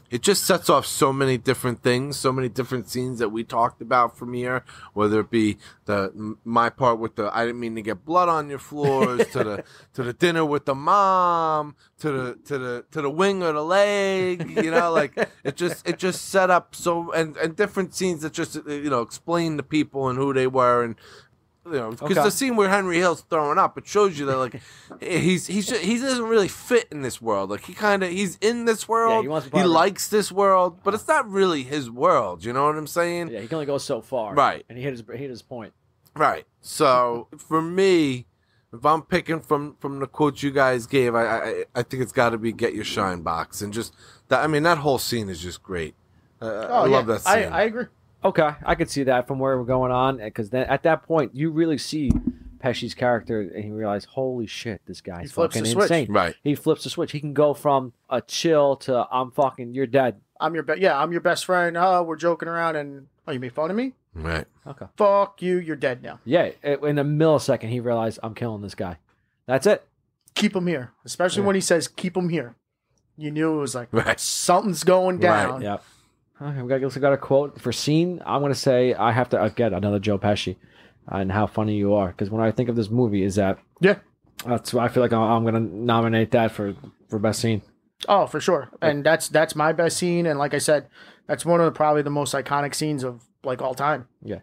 it just sets off so many different things, so many different scenes that we talked about from here. Whether it be the my part with the I didn't mean to get blood on your floors, to the to the dinner with the mom, to the to the to the wing or the leg. You know, like it just it just set up so and and different scenes that just you know explain the people and who they were and you know, because Okay. the scene where Henry Hill's throwing up, it shows you that like he's he's just, he doesn't really fit in this world. Like he kind of he's in this world. he to he it. likes this world, but it's not really his world. You know what I'm saying? Yeah, he can only go so far. Right. And he hit his he hit his point. Right. So for me, if I'm picking from from the quotes you guys gave, I I, I think it's got to be get your shine box and just that. I mean, that whole scene is just great. Uh, Oh, I yeah. love that scene. I, I agree. Okay, I could see that from where we're going on, because then at that point you really see Pesci's character, and he realize, holy shit, this guy's fucking the switch. insane. Right. He flips the switch. He can go from a chill to I'm fucking, you're dead. I'm your be- yeah, I'm your best friend. Oh, we're joking around and oh, you make fun of me? right. Okay. Fuck you, you're dead now. Yeah, i- in a millisecond, he realized I'm killing this guy. That's it. Keep him here, especially when he says keep him here. You knew it was like Right. something's going down. Yep. Okay, we got, also got a quote for scene. I'm gonna say I have to again another Joe Pesci, uh, and how funny you are. Because when I think of this movie, is that Yeah. that's why I feel like I'm, I'm gonna nominate that for for best scene. Oh, for sure. And that's that's my best scene. And like I said, that's one of the, probably the most iconic scenes of like all time. Yeah.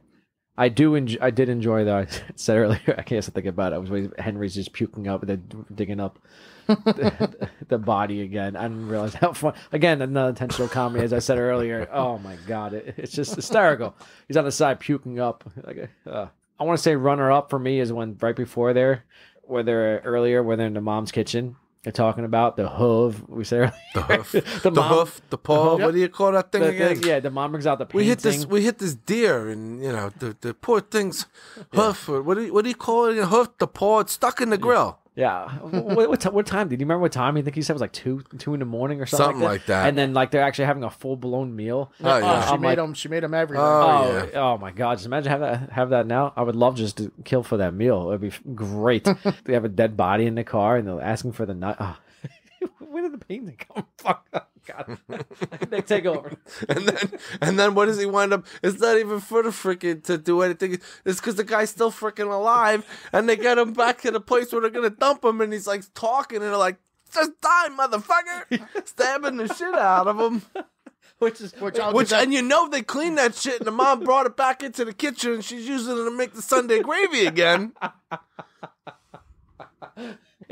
I do. Enjoy, I did enjoy though. I said earlier. I can't think about it. I was waiting. Henry's just puking up and then digging up the, the body again. I didn't realize how fun. Again, another intentional comedy, as I said earlier. Oh my god, it, it's just hysterical. He's on the side puking up. Like, uh, I want to say runner up for me is when right before there, where they're earlier, where they're in the mom's kitchen. They're talking about the hoof. We said earlier. The hoof, the, the, mom- hoof, the paw. Yep. What do you call that thing the again? thing- yeah, the mom brings out the painting. We hit this. We hit this deer, and you know the, the poor thing's hoof. Or what do you, what do you call it? Hoof. The paw. It's stuck in the grill. Yeah. what, what, ti- what time? Did you remember what time? You think he said it was like two, two in the morning or something, Something like that. And then like they're actually having a full blown meal. Oh, oh, yeah. she I'm made like, him. She made them everything. Oh, Oh, yeah. oh my god! Just imagine have that have that now. I would love just to kill for that meal. It'd be f- great. they have a dead body in the car and they're asking for the nut. Oh. Where did the painting come from? God, they take over. And then and then what does he wind up? It's not even for the freaking to do anything. It's because the guy's still freaking alive, and they get him back to the place where they're gonna dump him, and he's like talking, and they're like, "Just die, motherfucker!" Stabbing the shit out of him. Which is Which I'll Which give and you know they cleaned that shit, and the mom brought it back into the kitchen, and she's using it to make the Sunday gravy again.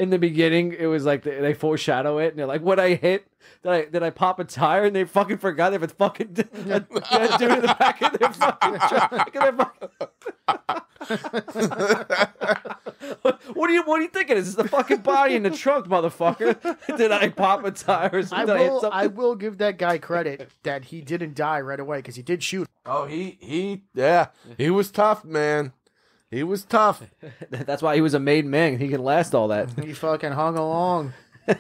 In the beginning, it was like they, they foreshadow it, and they're like, "What I hit? Did I did I pop a tire?" And they fucking forgot they have a fucking d- a, a dude in the back of their fucking truck. Their fucking- what, what are you What are you thinking? Is this the fucking body in the trunk, motherfucker? did I pop a tire? Or I something? Did I hit something? I will give that guy credit that he didn't die right away because he did shoot. Oh, he he yeah, he was tough, man. He was tough. That's why he was a made man. He can last all that. He fucking hung along.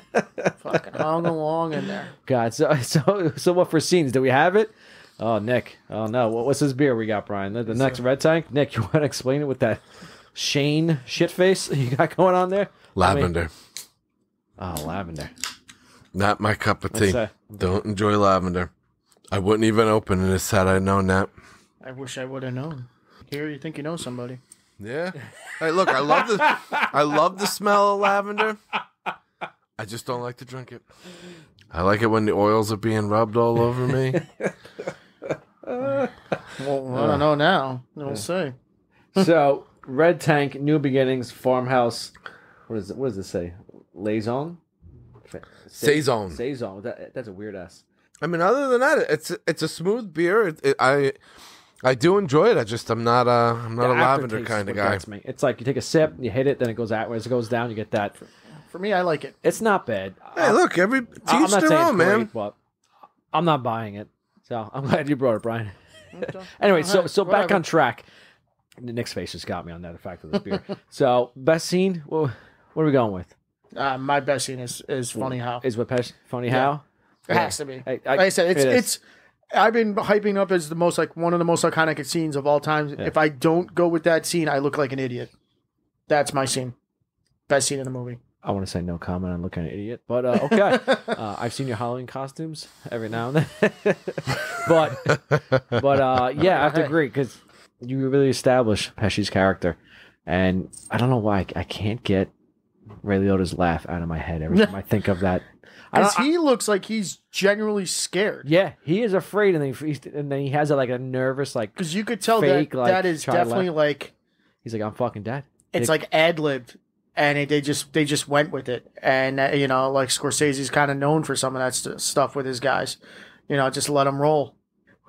fucking hung along in there. God, so so so what for scenes? Do we have it? Oh, Nick. Oh no. What, what's this beer we got, Brian? The, the next red tank. Nick, you want to explain it with that Shane shit face you got going on there? I mean- Lavender. oh, lavender. Not my cup of tea. that? Don't enjoy lavender. I wouldn't even open this had I known that. I wish I would have known. Here, you think you know somebody? Yeah. Hey, look, I love the I love the smell of lavender. I just don't like to drink it. I like it when the oils are being rubbed all over me. Well, I don't know now. We'll see. so red tank, new beginnings, farmhouse. What is it? What does it say? Laison. Saison. Saison. That, that's a weird ass. I mean, other than that, it's it's a smooth beer. It, it, I I do enjoy it. I just I'm not a I'm not The a lavender kind of guy. me. It's like you take a sip, you hit it, then it goes out. As it goes down, you get that. For me, I like it. It's not bad. Hey, look, every I- I'm teach not their saying own, it's man. great, but I'm not buying it. So I'm glad you brought it, Brian. anyway, so so back on track. The Nick's face just got me on that fact of this beer. so best scene. Well, what are we going with? Uh, my best scene is is funny how Is what Pesh, funny how? it has to be. I- like I- I said, it's it is. it's I've been hyping up as the most like one of the most iconic scenes of all time. If I don't go with that scene, I look like an idiot. That's my scene. Best scene in the movie. I want to say no comment on looking an idiot, but uh, okay. uh, I've seen your Halloween costumes every now and then, but but uh, yeah, I have to agree because you really establish Pesci's character, and I don't know why I, I can't get Ray Liotta's laugh out of my head every time I think of that. Because he looks like he's genuinely scared. yeah, he is afraid, and then he, he's- and then he has a, like a nervous like Because you could tell fake, that like, that is to laugh. definitely like he's like I'm fucking dead. it's like ad libbed, and it, they just they just went with it. And uh, you know, like Scorsese's kind of known for some of that st- stuff with his guys. You know, just let him roll.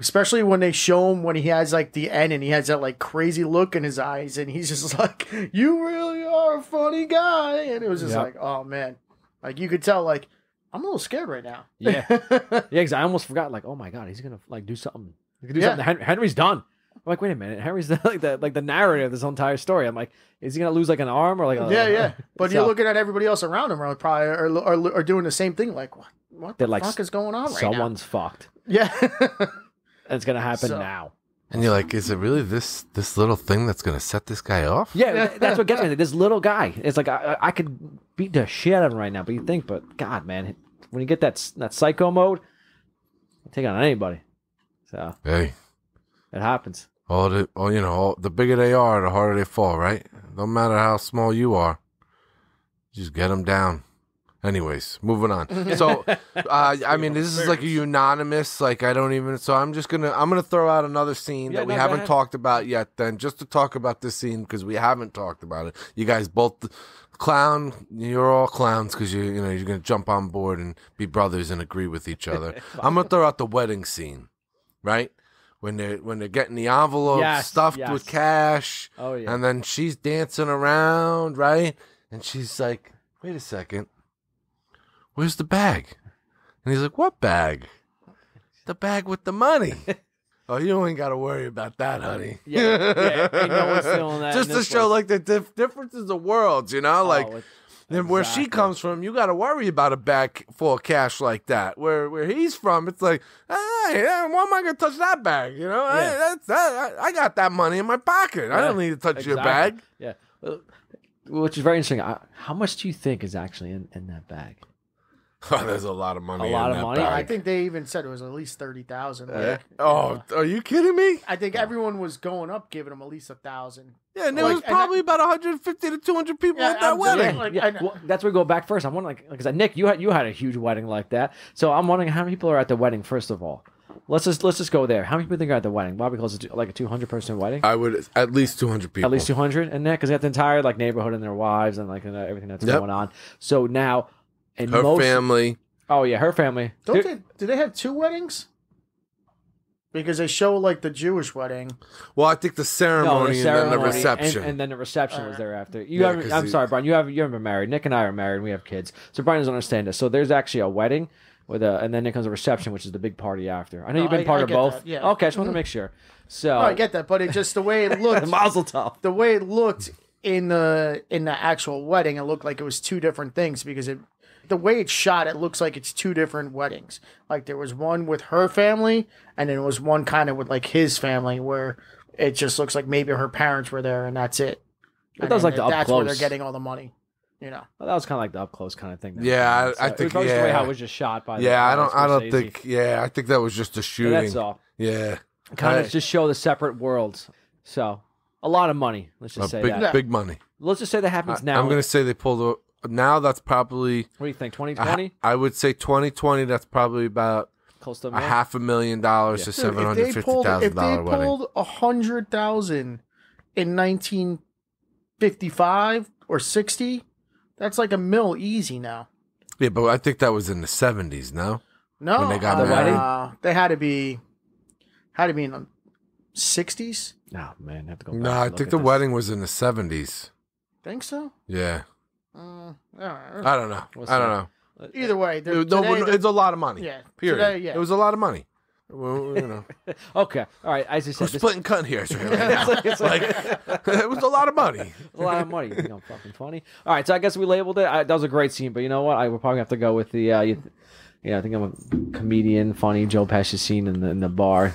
Especially when they show him when he has like the end and he has that like crazy look in his eyes, and he's just like, "You really are a funny guy," and it was just Yep. like, "Oh man," like you could tell like. I'm a little scared right now. Yeah, yeah. Because I almost forgot. Like, oh my god, he's gonna like do something. He could do Yeah. something. Hen- Henry's done. I'm like, wait a minute. Henry's the, like the like the narrator of this entire story. I'm like, is he gonna lose like an arm or like? A, yeah, yeah. But So- you're looking at everybody else around him, are probably are, are, are doing the same thing. Like, what? What the like, fuck is going on right now? Someone's fucked. Yeah. And it's gonna happen So- now. And you're like, is it really this this little thing that's gonna set this guy off? Yeah, that's what gets me. This little guy. It's like I, I could beat the shit out of him right now. But you think, but God, man, when you get that that psycho mode, take on anybody. So Hey, it happens. all the all you know, all, the bigger they are, the harder they fall, right? Don't matter how small you are, just get them down. Anyways, moving on. So, uh, I mean, this is like a unanimous. Like, I don't even. So, I'm just gonna. I'm gonna throw out another scene Yeah, that we no, haven't talked about yet. Then, just to talk about this scene because we haven't talked about it. You guys both clown. You're all clowns because you you know you're gonna jump on board and be brothers and agree with each other. I'm gonna throw out the wedding scene, right? When they're when they're getting the envelope Yes, stuffed yes. with cash. Oh yeah. And then she's dancing around, right? And she's like, wait a second. Where's the bag? And he's like, what bag? The bag with the money. oh, you ain't got to worry about that, honey. Yeah, yeah, ain't no one stealing that in Just to this show place. like the dif- differences of worlds, you know? Like, Oh, it- then where she exactly. comes from, you got to worry about a bag full of cash like that. Where where he's from, it's like, hey, yeah, why am I gonna touch that bag? You know, Yeah. that's that, I, I got that money in my pocket. I don't need to touch your exactly. bag. Yeah. Uh, Which is very interesting. I, how much do you think is actually in, in that bag? Oh, there's a lot of money. A lot in of that money? bag. I think they even said it was at least thirty thousand. Uh, oh, are you kidding me? I think everyone was going up, giving them at least a thousand. Yeah, and there Like, was and probably about 150 to 200 people Yeah, at that I'm wedding. saying, like, yeah, I- well, that's where we go back first. I'm wondering, like, because Nick, you had you had a huge wedding like that. So I'm wondering how many people are at the wedding. First of all, let's just let's just go there. How many people think are at the wedding? Bobby calls it like a 200 person wedding. I would at least 200 people. At least 200 and Nick, because they got the entire like neighborhood and their wives and like and, uh, everything that's Yep. going on. So now, and Her most, family. Oh yeah, her family. Don't There- they? Do they have two weddings? Because they show like the Jewish wedding. Well, I think the No, ceremony, the ceremony and then the reception. and, and then the reception was uh, Alright. thereafter. You Yeah, haven't. 'cause I'm he- sorry, Brian. You have you haven't been married. Nick and I are married. and We have kids. So Brian doesn't understand this. So there's actually a wedding with a, and then there comes a reception, which is the big party after. I know No, you've been I- part I of get both. that, yeah. Okay, I just want to mm-hmm. make sure. So Oh, I get that, but it just the way it looked. Mazel tov. the way it looked in the in the actual wedding, it looked like it was two different things because it the way it's shot, it looks like it's two different weddings. Like there was one with her family, and then it was one kind of with like his family, where it just looks like maybe her parents were there and that's it. But And that was like the up that's where they're close. getting all the money. You know, Well, that was kind of like the up close kind of thing. that Yeah, happened. I- I So think- it was just the way yeah. how it was just shot by. the- yeah, I by don't. I don't Scorsese. think. Yeah, I think that was just a Yeah, shooting. that's all. Yeah, Kind I- of just show the separate worlds. So a lot of money. Let's a just say big, that. big money. Let's just say that I, happens now. I'm gonna say they pulled. A, now that's probably. What do you think? 2020? I would say 2020. That's probably about Close to a a half a million dollars to Dude, seven if they pulled if they pulled a hundred thousand in nineteen fifty five or sixty, that's like a mill easy now. Yeah, but I think that was in the 70s. No. No, When they got uh, married? they had to be had to be in the sixties. No, man, I have to go. Back No, I think the this. wedding was in the 70s. Think so? Yeah. Uh. I don't know. We'll I don't know. Either way, It- no, today it's a lot of money. Yeah, Period. today, yeah. It was a lot of money. Well, you know, Okay, all right. As you said, we're splitting cut hairs right now. it's like, it's like, it was a lot of money. a lot of money. You I'm fucking funny? All right, so I guess we labeled it. I, that was a great scene, but you know what? I would probably have to go with the uh, you, Yeah, I think I'm a comedian, funny Joe Pesci scene in the in the bar.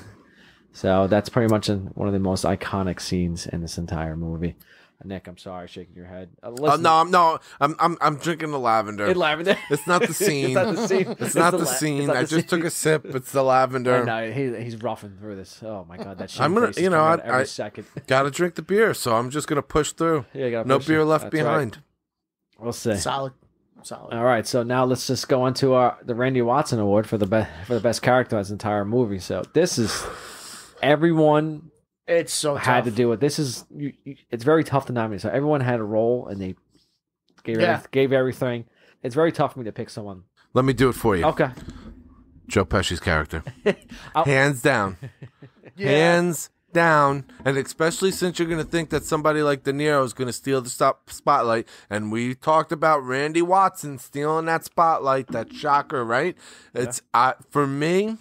So that's pretty much one of the most iconic scenes in this entire movie. Nick, I'm sorry, shaking your head. Uh, Oh listen, no, I'm no, I'm I'm I'm drinking the lavender. In lavender. It's not the scene. It's not the scene. It's not the, la- scene. it's not I the just scene. took a sip. It's the I lavender. no, he, he's roughing through this. Oh my god, that shit. I'm gonna, you know, I, every I second. gotta drink the beer, so I'm just gonna push through. Yeah, gotta no push beer through. left That's right. behind. We'll see. Solid. Solid. All right, so now let's just go on to our the Randy Watson Award for the best for the best character in this entire movie. So this is everyone It's so had to do it. This is you, you, it's very tough to nominate. So everyone had a role and they gave Yeah. every- gave everything. It's very tough for me to pick someone. Let me do it for you. Okay, Joe Pesci's character, hands down, hands down, and especially since you're gonna think that somebody like De Niro is gonna steal the stop spotlight, and we talked about Randy Watson stealing that spotlight, that shocker, right? It's uh, for me,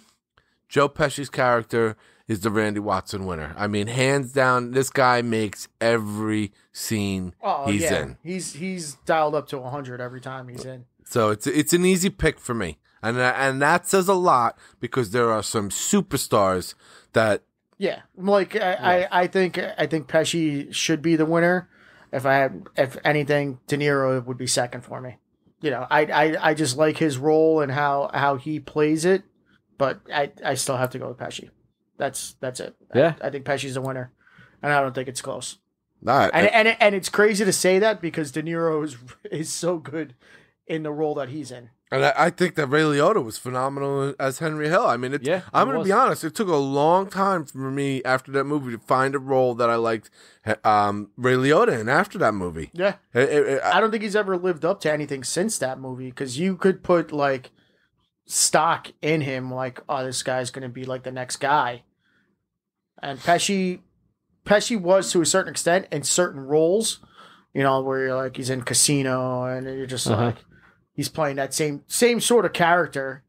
Joe Pesci's character is the Randy Watson winner. I mean, hands down, this guy makes every scene Oh, he's yeah. in. He's he's dialed up to 100 every time he's in. So it's it's an easy pick for me, and and that says a lot because there are some superstars that Yeah, like I, I, I think I think Pesci should be the winner. If I had, if anything, De Niro would be second for me. You know, I, I, I just like his role and how how he plays it, but I, I still have to go with Pesci. That's that's it. Yeah. I, I think Pesci's the winner, and I don't think it's close. that And and and it's crazy to say that because De Niro is is so good in the role that he's in. And I, I think that Ray Liotta was phenomenal as Henry Hill. I mean, it, Yeah, I'm going to be honest. It took a long time for me after that movie to find a role that I liked um, Ray Liotta in after that movie. Yeah. It- it- it- I don't think he's ever lived up to anything since that movie because you could put like stock in him, like, oh, this guy's gonna be like the next guy. And Pesci, Pesci was to a certain extent in certain roles, you know, where you're like he's in Casino and you're just Uh-huh. like he's playing that same same sort of character,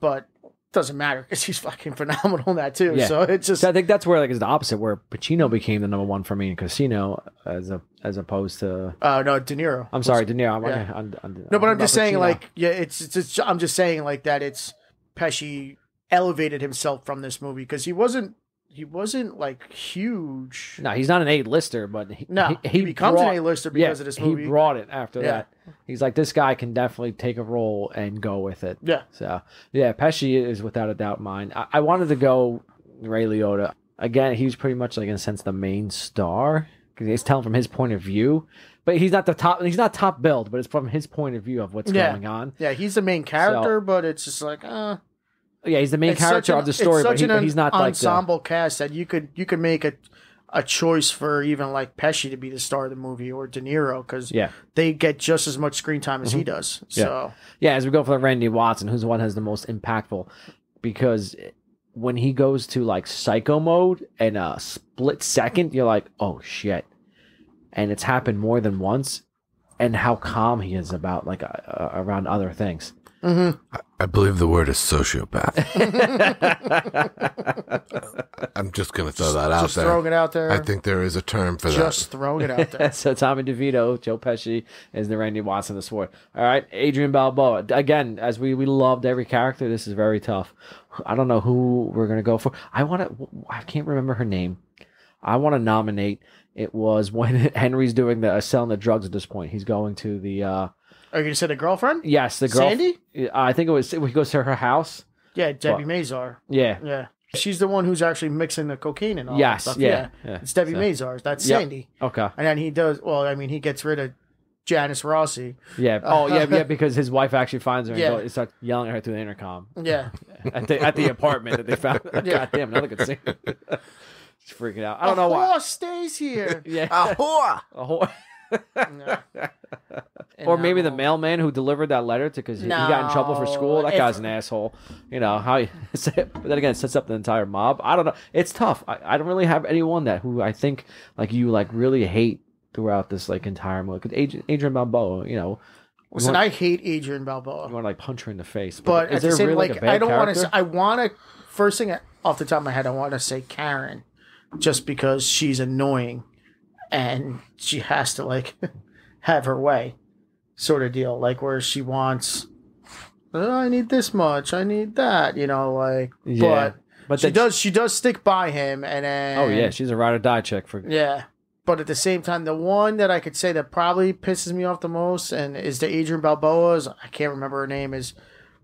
but doesn't matter because he's fucking phenomenal in that too. Yeah. So it's just I think that's where like it's the opposite, where Pacino became the number one for me in Casino, as a as opposed to uh no De Niro. I'm sorry, De Niro. I'm, Yeah. on, on, No, but I'm about just saying, Pacino. like, yeah, it's, it's, it's I'm just saying, like, that it's Pesci elevated himself from this movie because he wasn't, he wasn't like huge. No, he's not an A-lister, but he, No, he becomes an A-lister because yeah, of this movie. He brought it after Yeah. that. He's like, this guy can definitely take a role and go with it. Yeah. So, yeah, Pesci is without a doubt mine. I, I wanted to go Ray Liotta. Again, he was pretty much, like, in a sense, the main star because he's telling from his point of view. But he's not the top. He's not top billed, but it's from his point of view of what's Yeah. going on. Yeah, he's the main character, but it's just like, uh, Yeah, he's the main it's character an- of the story, but, he, an but he's not like the, ensemble cast that you could you could make a a choice for even like Pesci to be the star of the movie or De Niro because Yeah. they get just as much screen time as he does. Yeah. So Yeah, as we go for the Randy Watson, who's the one has the most impactful, because when he goes to like psycho mode in a split second, you're like, oh shit, and it's happened more than once, and how calm he is about like uh, around other things. I believe the word is sociopath. I'm just going to throw that out there. just there. throwing it out there. I think there is a term for that. just throwing it out there. so Tommy DeVito, Joe Pesci is the Randy Watson of the sport. All right, Adrian Balboa. Again, as we we loved every character, this is very tough. I don't know who we're gonna go for. I want to. I can't remember her name. I want to nominate. It was when Henry's doing the uh, selling the drugs at this point. He's going to the. uh Are you gonna say the girlfriend? Yes, the girl. Sandy? I think it was. He goes to her house. Yeah, Debbie Well, Mazar. Yeah. Yeah. She's the one who's actually mixing the cocaine and all Yes, that stuff. yeah, yeah. It's Debbie So- Mazar. That's Yep. Sandy. Okay. And then he does well, I mean he gets rid of Janice Rossi. Yeah. Oh, yeah, yeah. Because his wife actually finds her and Yeah. go- starts yelling at her through the intercom. Yeah. at the at the apartment that they found. Yeah. God damn, another good scene. She's freaking out. I don't know a why. horse stays here. Yeah. A whore. A whore. Or maybe the mailman who delivered that letter to because he got in trouble for school. That guy's an asshole. You know how? He, but then again, it sets up the entire mob. I don't know. It's tough. I, I don't really have anyone that who I think like you like really hate throughout this like entire movie. Adrian, Adrian Balboa, you know, Listen, I hate Adrian Balboa. you want to like punch her in the face. But is at the same really like, bad I don't want to I want to first thing off the top of my head I want to say Karen just because she's annoying and she has to like have her way sort of deal like where she wants "Oh, I need this much. I need that. You know, like. Yeah, But, but she does. She does stick by him, and then. Oh yeah, she's a ride or die chick for. Yeah. But at the same time, the one that I could say that probably pisses me off the most and is the Adrian Balboa's, I can't remember her name, is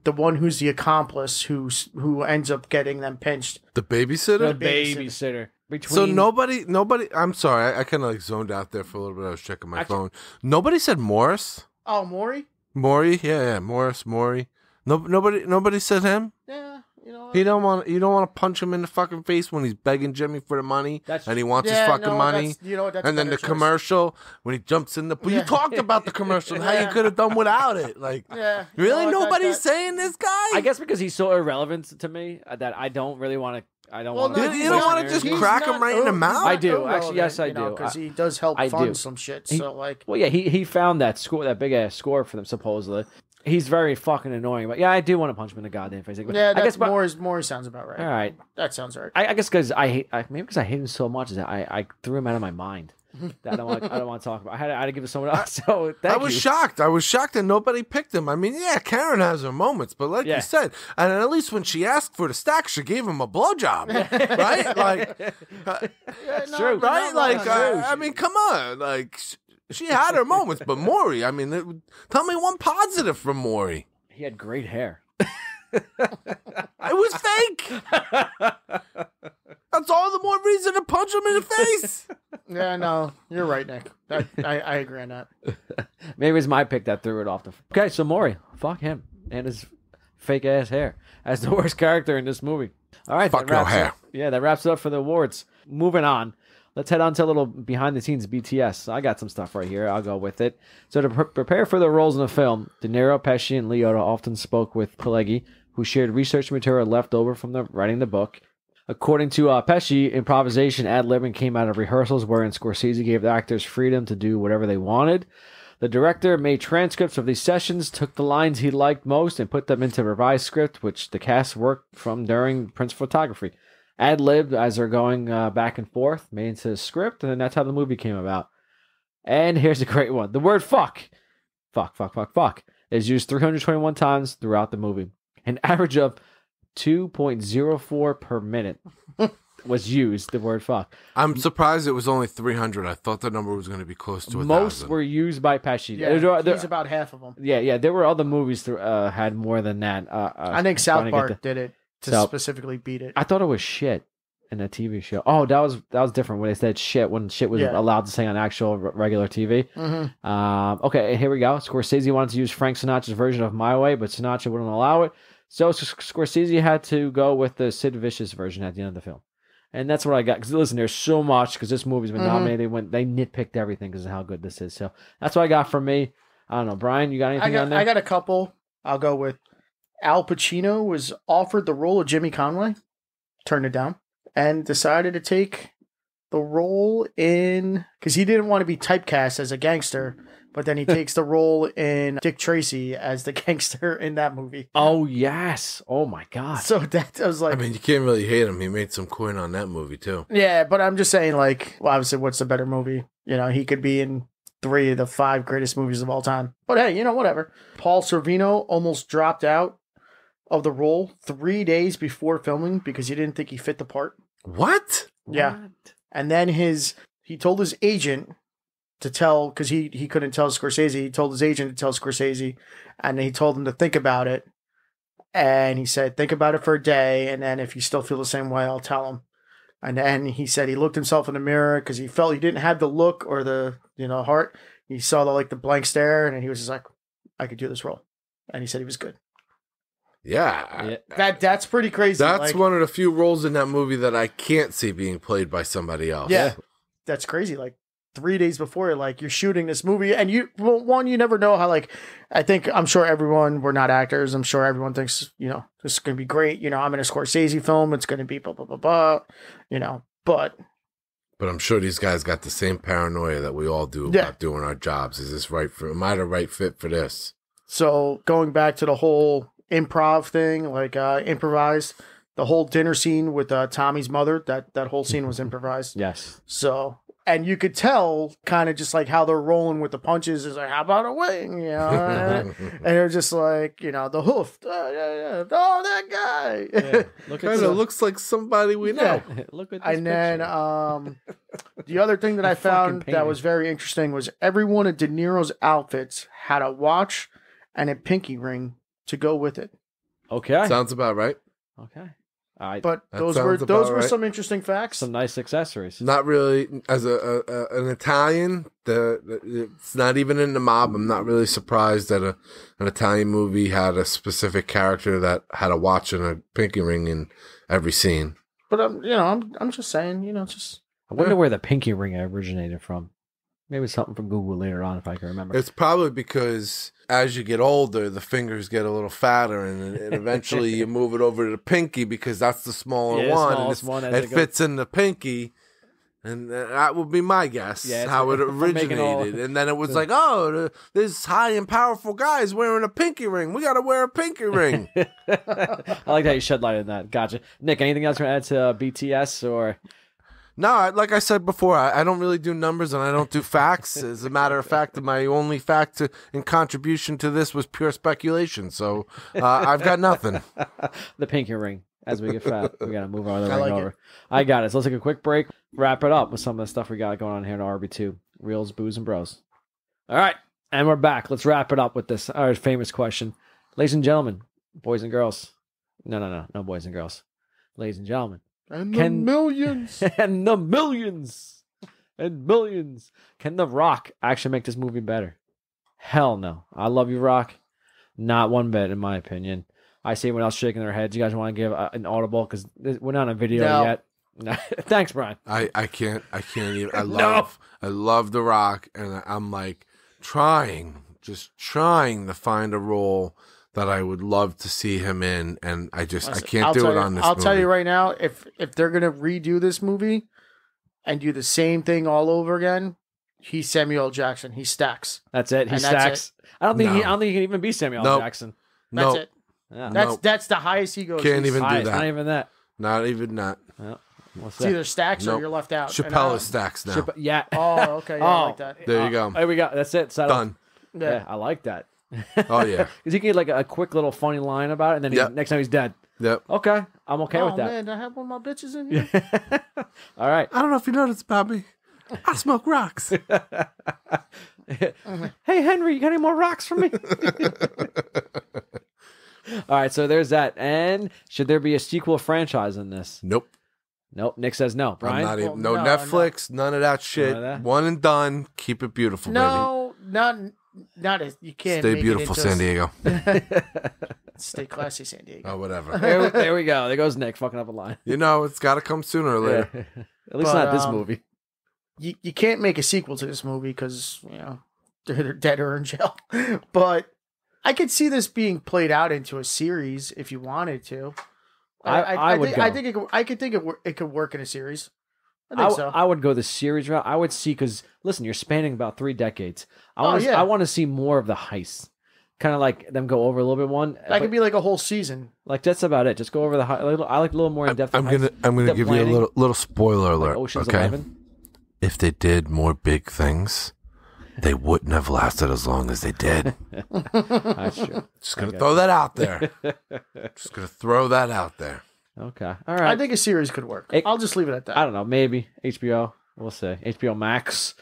the one who's the accomplice who's who ends up getting them pinched. The babysitter. The babysitter. Between So nobody, nobody. I'm sorry, I, I kind of like zoned out there for a little bit. I was checking my phone. Nobody said Morris. Oh, Maury? Maury, yeah, yeah, Morris, Maury. No, nobody, nobody said him. Yeah, you know. He don't want, you don't want to punch him in the fucking face when he's begging Jimmy for the money, That's- and he wants Yeah, his fucking no, money. that's- you know what, that's a and then the better choice. commercial when he jumps in the. Yeah. you talked about the commercial and how you could have done without it. Like, Yeah. you really, know what, that- nobody's that- saying this guy. I guess because he's so irrelevant to me uh, that I don't really want to. I don't Well, want no, You- to. you don't wanna just he's crack him not right in the mouth? I do. Actually, yes, I do. Because he does help I fund do. some shit. He- So, like, Well, yeah, he he found that score, that big ass score for them supposedly. He's very fucking annoying, but yeah, I do want to punch him in the goddamn face. But yeah, I guess, but, more, more sounds about right. all right. That sounds right. I, I guess because I hate, I, maybe because I hate him so much that I, I threw him out of my mind. That I don't want, I don't want to talk about. I had, to, I had to give it to someone else. So thank I was you. shocked. I was shocked that nobody picked him. I mean, yeah, Karen has her moments, but like Yeah. you said, and at least when she asked for the stack, she gave him a blowjob, right? Like, uh, That's true. right? no, like, no, uh, no. I mean, come on, like. She had her moments, but Maury, I mean, it, tell me one positive from Maury. He had great hair. It was fake. That's all the more reason to punch him in the face. Yeah, no, you're right, Nick. That, I, I agree on that. Maybe it was my pick that threw it off the. Okay, so Maury, fuck him and his fake ass hair as the worst character in this movie. All right, Fuck that no hair. Up, yeah, that wraps it up for the awards. Moving on. Let's head on to a little behind the scenes BTS. I got some stuff right here. I'll go with it. So to pre- prepare for the roles in the film, De Niro, Pesci, and Liotta often spoke with Pileggi, who shared research material left over from the writing the book. According to uh, Pesci, improvisation ad libbing came out of rehearsals wherein Scorsese gave the actors freedom to do whatever they wanted. The director made transcripts of these sessions, took the lines he liked most, and put them into revised script, which the cast worked from during principal photography. Ad libbed as they're going uh, back and forth, made into script, and then that's how the movie came about. And here's a great one: the word "fuck," fuck, fuck, fuck, fuck, is used 321 times throughout the movie. An average of 2.04 per minute was used. The word "fuck." I'm surprised it was only 300. I thought the number was going to be close to a Most thousand. were used by Pesci. Yeah, There- there- he's about half of them. Yeah, yeah. There were other movies that uh, had more than that. Uh, uh, I think South Park the- did it to South- specifically beat it. I thought it was shit in a TV show. Oh, that was that was different when they said shit when shit was Yeah. allowed to say on actual r- regular TV. Mhm. Um, okay, here we go. Scorsese wanted to use Frank Sinatra's version of My Way, but Sinatra wouldn't allow it. So Scorsese had to go with the Sid Vicious version at the end of the film. And that's what I got. Because listen, there's so much because this movie's been Mhm. nominated. When they nitpicked everything because of how good this is. So that's what I got from me. I don't know, Brian. You got anything I got on there? I got a couple. I'll go with Al Pacino was offered the role of Jimmy Conway, turned it down, and decided to take the role in because he didn't want to be typecast as a gangster, but then he takes the role in Dick Tracy as the gangster in that movie. oh yes. Oh my god. So that I was like, I mean, you can't really hate him. He made some coin on that movie too. yeah, but I'm just saying, like, well, obviously, what's the better movie? You know, he could be in three of the five greatest movies of all time. But hey, you know, whatever. Paul Sorvino almost dropped out of the role three days before filming because he didn't think he fit the part. What? Yeah. And then his he told his agent to tell because he he couldn't tell Scorsese. He told his agent to tell Scorsese, and he told him to think about it. And he said, think about it for a day, and then if you still feel the same way, I'll tell him. And then he said he looked himself in the mirror because he felt he didn't have the look or the you know heart. He saw the like the blank stare, and he was just like, I could do this role. And he said he was good. Yeah. Yeah. That that's pretty crazy. That's like- one of the few roles in that movie that I can't see being played by somebody else. Yeah, that's crazy. Like three days before, like you're shooting this movie, and you well, one, you never know how. Like, I think I'm sure everyone we're not actors. I'm sure everyone thinks you know this is going to be great. You know, I'm in a Scorsese film. It's going to be blah blah blah blah. You know, but But I'm sure these guys got the same paranoia that we all do Yeah. about doing our jobs. Is this right for? Am I the right fit for this? so going back to the whole improv thing, like uh improvised. The whole dinner scene with uh, Tommy's mother, that that whole scene was improvised. Yes. So and you could tell kind of just like how they're rolling with the punches is like how about a wing you know and they're just like you know the hoof uh, yeah, yeah. oh that guy Look Kind of looks like somebody we know. Look at this and then um the other thing that i found that was very interesting was every one of de niro's outfits had a watch and a pinky ring to go with it okay. Sounds about right. okay. All right. but That those were sounds those were right. some interesting facts some nice accessories. Not really. As a, a, a an Italian, the, the it's not even in the mob. I'm not really surprised that a an Italian movie had a specific character that had a watch and a pinky ring in every scene. but i'm you know i'm, I'm just saying you know just I wonder where the pinky ring originated from. Maybe something from Google later on if I can remember. It's probably because as you get older, the fingers get a little fatter, and, and eventually you move it over to the pinky because that's the smaller Yeah, one. it's- one it it fits in the pinky, and that would be my guess Yeah, how it like- if I'm all- originated. and then it was like, oh, this high and powerful guy is wearing a pinky ring. We got to wear a pinky ring. I like how you shed light on that. Gotcha. Nick, anything else you want to add to uh, BTS or No, like I said before, I, I don't really do numbers and I don't do facts. As a matter of fact, my only fact to, and contribution to this was pure speculation. So uh, I've got nothing. the pinky ring? As we get fat, we gotta move our other I ring like it. over. I got it. So let's take a quick break. Wrap it up with some of the stuff we got going on here in RB two reels, booze, and bros. All right, and we're back. Let's wrap it up with this our famous question, ladies and gentlemen, boys and girls. No, no, no, no, boys and girls. Ladies and gentlemen, and the Can- millions and the millions and millions. Can The Rock actually make this movie better? Hell no. I love you, Rock. Not one bit, in my opinion. I see everyone else shaking their heads. You guys want to give uh, an audible because we're not on video No. yet. No. Thanks, Brian. I, I can't I can't even I love I love The Rock and I'm like trying just trying to find a role that I would love to see him in and I just I can't I'll do it you- on this I'll tell you right now, if if they're gonna redo this movie and do the same thing all over again, he's Samuel L. Jackson. He stacks. That's it. He And that's stacks. I don't think he, I don't think he can even be Samuel L. Nope. Jackson. That's No, it. Yeah. That's Nope. that's the highest he goes. Can't He's- even do that. Not even that. not even that. Yeah. What's It's that? either stacks or you're left out. And Chappelle uh, is stacks now. Chip- yeah. Oh, okay. Yeah, I Oh. like that. there you go. There we go. That's it. Settled. Done. Yeah. Yeah. I like that. Oh yeah. Because he can get like a quick little funny line about it, and then he- Yep. next time he's dead. Yep. Okay, I'm okay oh with that. man, I have one of my bitches in here. All right. I don't know if you noticed about me. I smoke rocks. hey Henry, you got any more rocks for me? All right, so there's that. And should there be a sequel franchise in this? nope. Nope. Nick says no. I'm Brian, not even Well, no, no, Netflix, none of that shit. Of that? One and done. Keep it beautiful, no, not not as you can't. Stay make beautiful, it San Diego. Stay classy, San Diego. Oh, whatever. there, we- there we go. There goes Nick fucking up a line. you know, it's got to come sooner or later. Yeah. At least But, not this um, movie. You you can't make a sequel to this movie because you know they're, they're dead or in jail. but I could see this being played out into a series if you wanted to. I- I would think, I think it could, I could think it, it could work in a series. I I, think w- so. I would go the series route. I would see because listen, you're spanning about three decades. I Oh, want to. yeah. I want to see more of the heist. Kind of like them go over a little bit one. that could be like a whole season. like that's about it. Just go over the. hei- like, I like a little more in depth. I'm gonna I'm gonna The give you a little little spoiler alert. like Ocean's okay, Eleven. if they did more big things, they wouldn't have lasted as long as they did. That's true. Just gonna Okay. throw that out there. Just gonna throw that out there. Okay. All right. I think a series could work. It- I'll just leave it at that. I don't know. Maybe HBO. We'll see. HBO Max.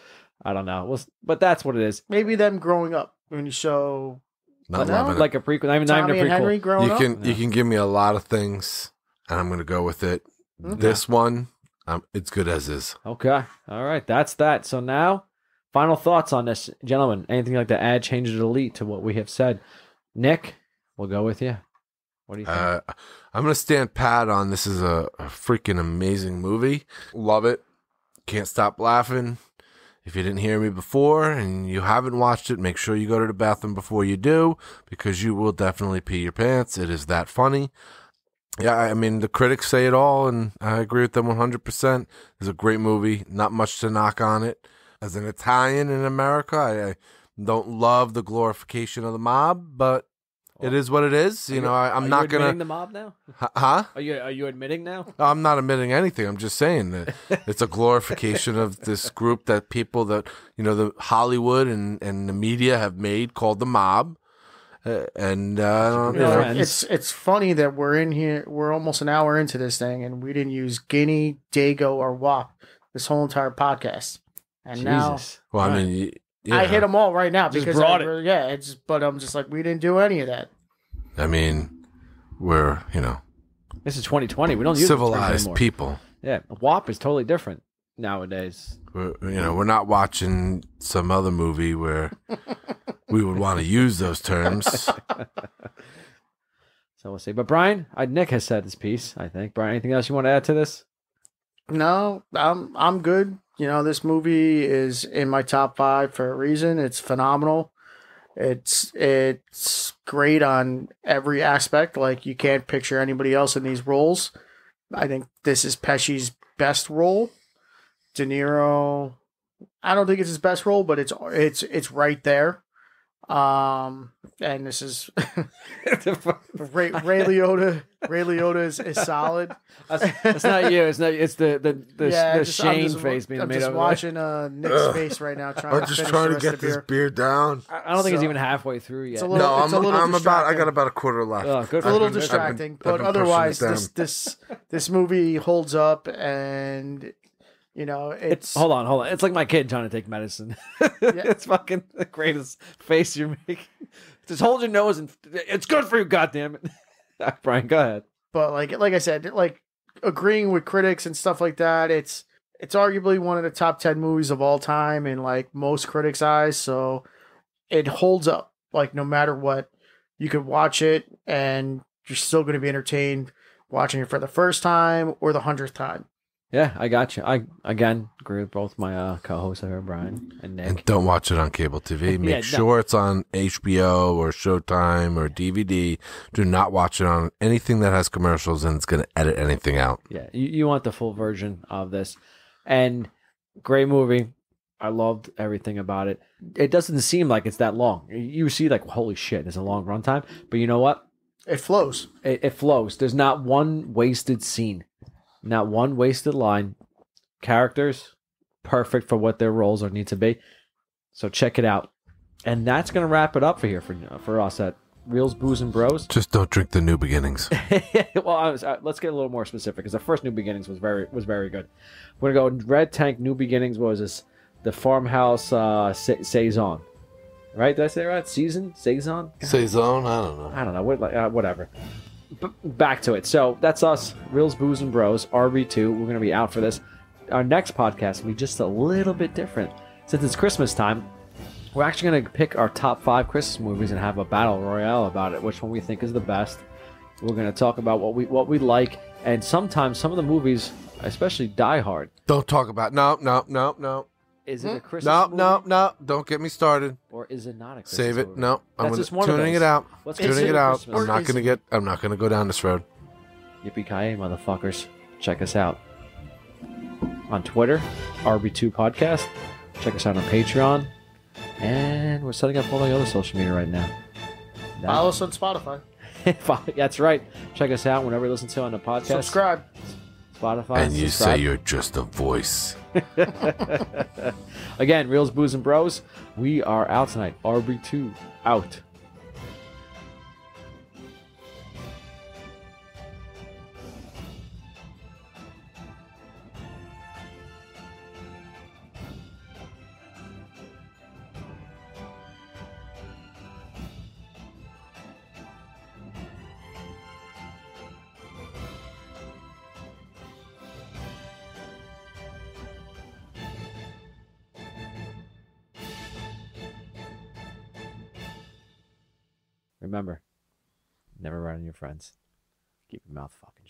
I don't know. We'll, but that's what it is. Maybe them growing up when you show Not No, loving it. Like a prequel. Not even, not Tommy even a prequel. Henry growing you up. can you can give me a lot of things, and I'm gonna go with it. Okay. This one, um, it's good as is. Okay. All right. That's that. So now, final thoughts on this, gentlemen. Anything like to add, change, or delete to what we have said? Nick, we'll go with you. What do you think? Uh, I'm gonna stand pat on this is a, a freaking amazing movie. Love it. Can't stop laughing. If you didn't hear me before and you haven't watched it, make sure you go to the bathroom before you do because you will definitely pee your pants. It is that funny. Yeah, I mean the critics say it all, and I agree with them 100. percent It's a great movie. Not much to knock on it. As an Italian in America, I, I don't love the glorification of the mob, but It is what it is. You know, I, I'm you not gonna. the mob now. Huh- Huh? Are you are you admitting now? I'm not admitting anything. I'm just saying that it's a glorification of this group that people that you know the Hollywood and and the media have made called the mob, uh, and uh, You you know, know, it's it's funny that we're in here. We're almost an hour into this thing, and we didn't use Guinea, Dago, or WAP this whole entire podcast. And now well, I Right. mean, y- I yeah. hit them all right now Just because brought I it. yeah, it's but I'm just like we didn't do any of that. I mean, we're you know This is 2020. We don't use civilized people. Yeah, WAP is totally different nowadays. We're, you know, we're not watching some other movie where we would want to use those terms. So we'll see. But Brian, uh, Nick has said his piece. I think. Brian, anything else you want to add to this? No, I'm I'm good. You know, this movie is in my top five for a reason. It's phenomenal. It's it's great on every aspect. Like you can't picture anybody else in these roles. I think this is Pesci's best role. De Niro, I don't think it's his best role, but it's it's it's right there. Um, and this is Ray, Ray Liotta. Ray Liotta is, is solid. That's, that's not you. It's not. It's the the the, Yeah, the just- I'm Shane just- face being I'm made just over. watching uh, Nick's face right now, trying I'm to just finish trying to get of the this beer. beer down. I I don't think he's So- even halfway through yet. It's a little- No, I'm, a little I'm about. I got about a quarter left. Oh, good It's a little been- distracting, I've but otherwise, this this this movie holds up, and you know it's Hold on, hold on. It's like my kid trying to take medicine. Yeah. it's fucking the greatest face you're making. Just hold your nose and it's good for you. goddamn it, Brian. Go ahead. but like like I said, like agreeing with critics and stuff like that, it's it's arguably one of the top ten movies of all time in like most critics' eyes. So it holds up. Like no matter what, you could watch it and you're still going to be entertained watching it for the first time or the hundredth time. Yeah, I got you. I again agree with both my uh, co-hosts here, Brian and Nick. And don't watch it on cable TV. Make Yeah, no. sure it's on HBO or Showtime or DVD. Do not watch it on anything that has commercials and it's going to edit anything out. Yeah, you, you want the full version of this. And great movie. I loved everything about it. It doesn't seem like it's that long. You see, like, holy shit, it's a long runtime. But you know what? It flows. It, it flows. There's not one wasted scene, not one wasted line. Characters, perfect for what their roles are need to be. So check it out. And that's gonna wrap it up for here for for us at Reels, Booze, and Bros. Just don't drink the new beginnings. well, I was, uh, let's get a little more specific because the first New Beginnings was very was very good. We're gonna go Red Tank New Beginnings. What was this? The farmhouse uh, sa- saison, right? Did I say it right? Season saison. Saison? I don't know. I don't know. What, uh, whatever. Back to it. So that's us, Reels, Booze, and Bros, RB2. We're gonna be out for this. Our next podcast will be just a little bit different since it's Christmas time. We're actually going to pick our top five Christmas movies and have a battle royale about it. Which one we think is the best? We're going to talk about what we what we like, and sometimes some of the movies, especially Die Hard, Don't talk about. No, no, no, no. Is it hmm? a Christmas No, movie no, no. Don't get me started. or is it not a Christmas Save it. movie? No, I'm That's gonna, just one tuning those. it out. Let's tuning consider it out. Christmas. I'm not gonna get. I'm not gonna go down this road. Yippee ki motherfuckers! Check us out on Twitter, RB2 Podcast. Check us out on Patreon, and we're setting up all the other social media right now. That- Follow us on Spotify. That's right. Check us out whenever you listen to on the podcast. Subscribe. Spotify. And you subscribe. say you're just a voice. Again, Reels, Booze, and Bros. We are out tonight. RB2 out. Remember, never run on your friends. Keep your mouth fucking.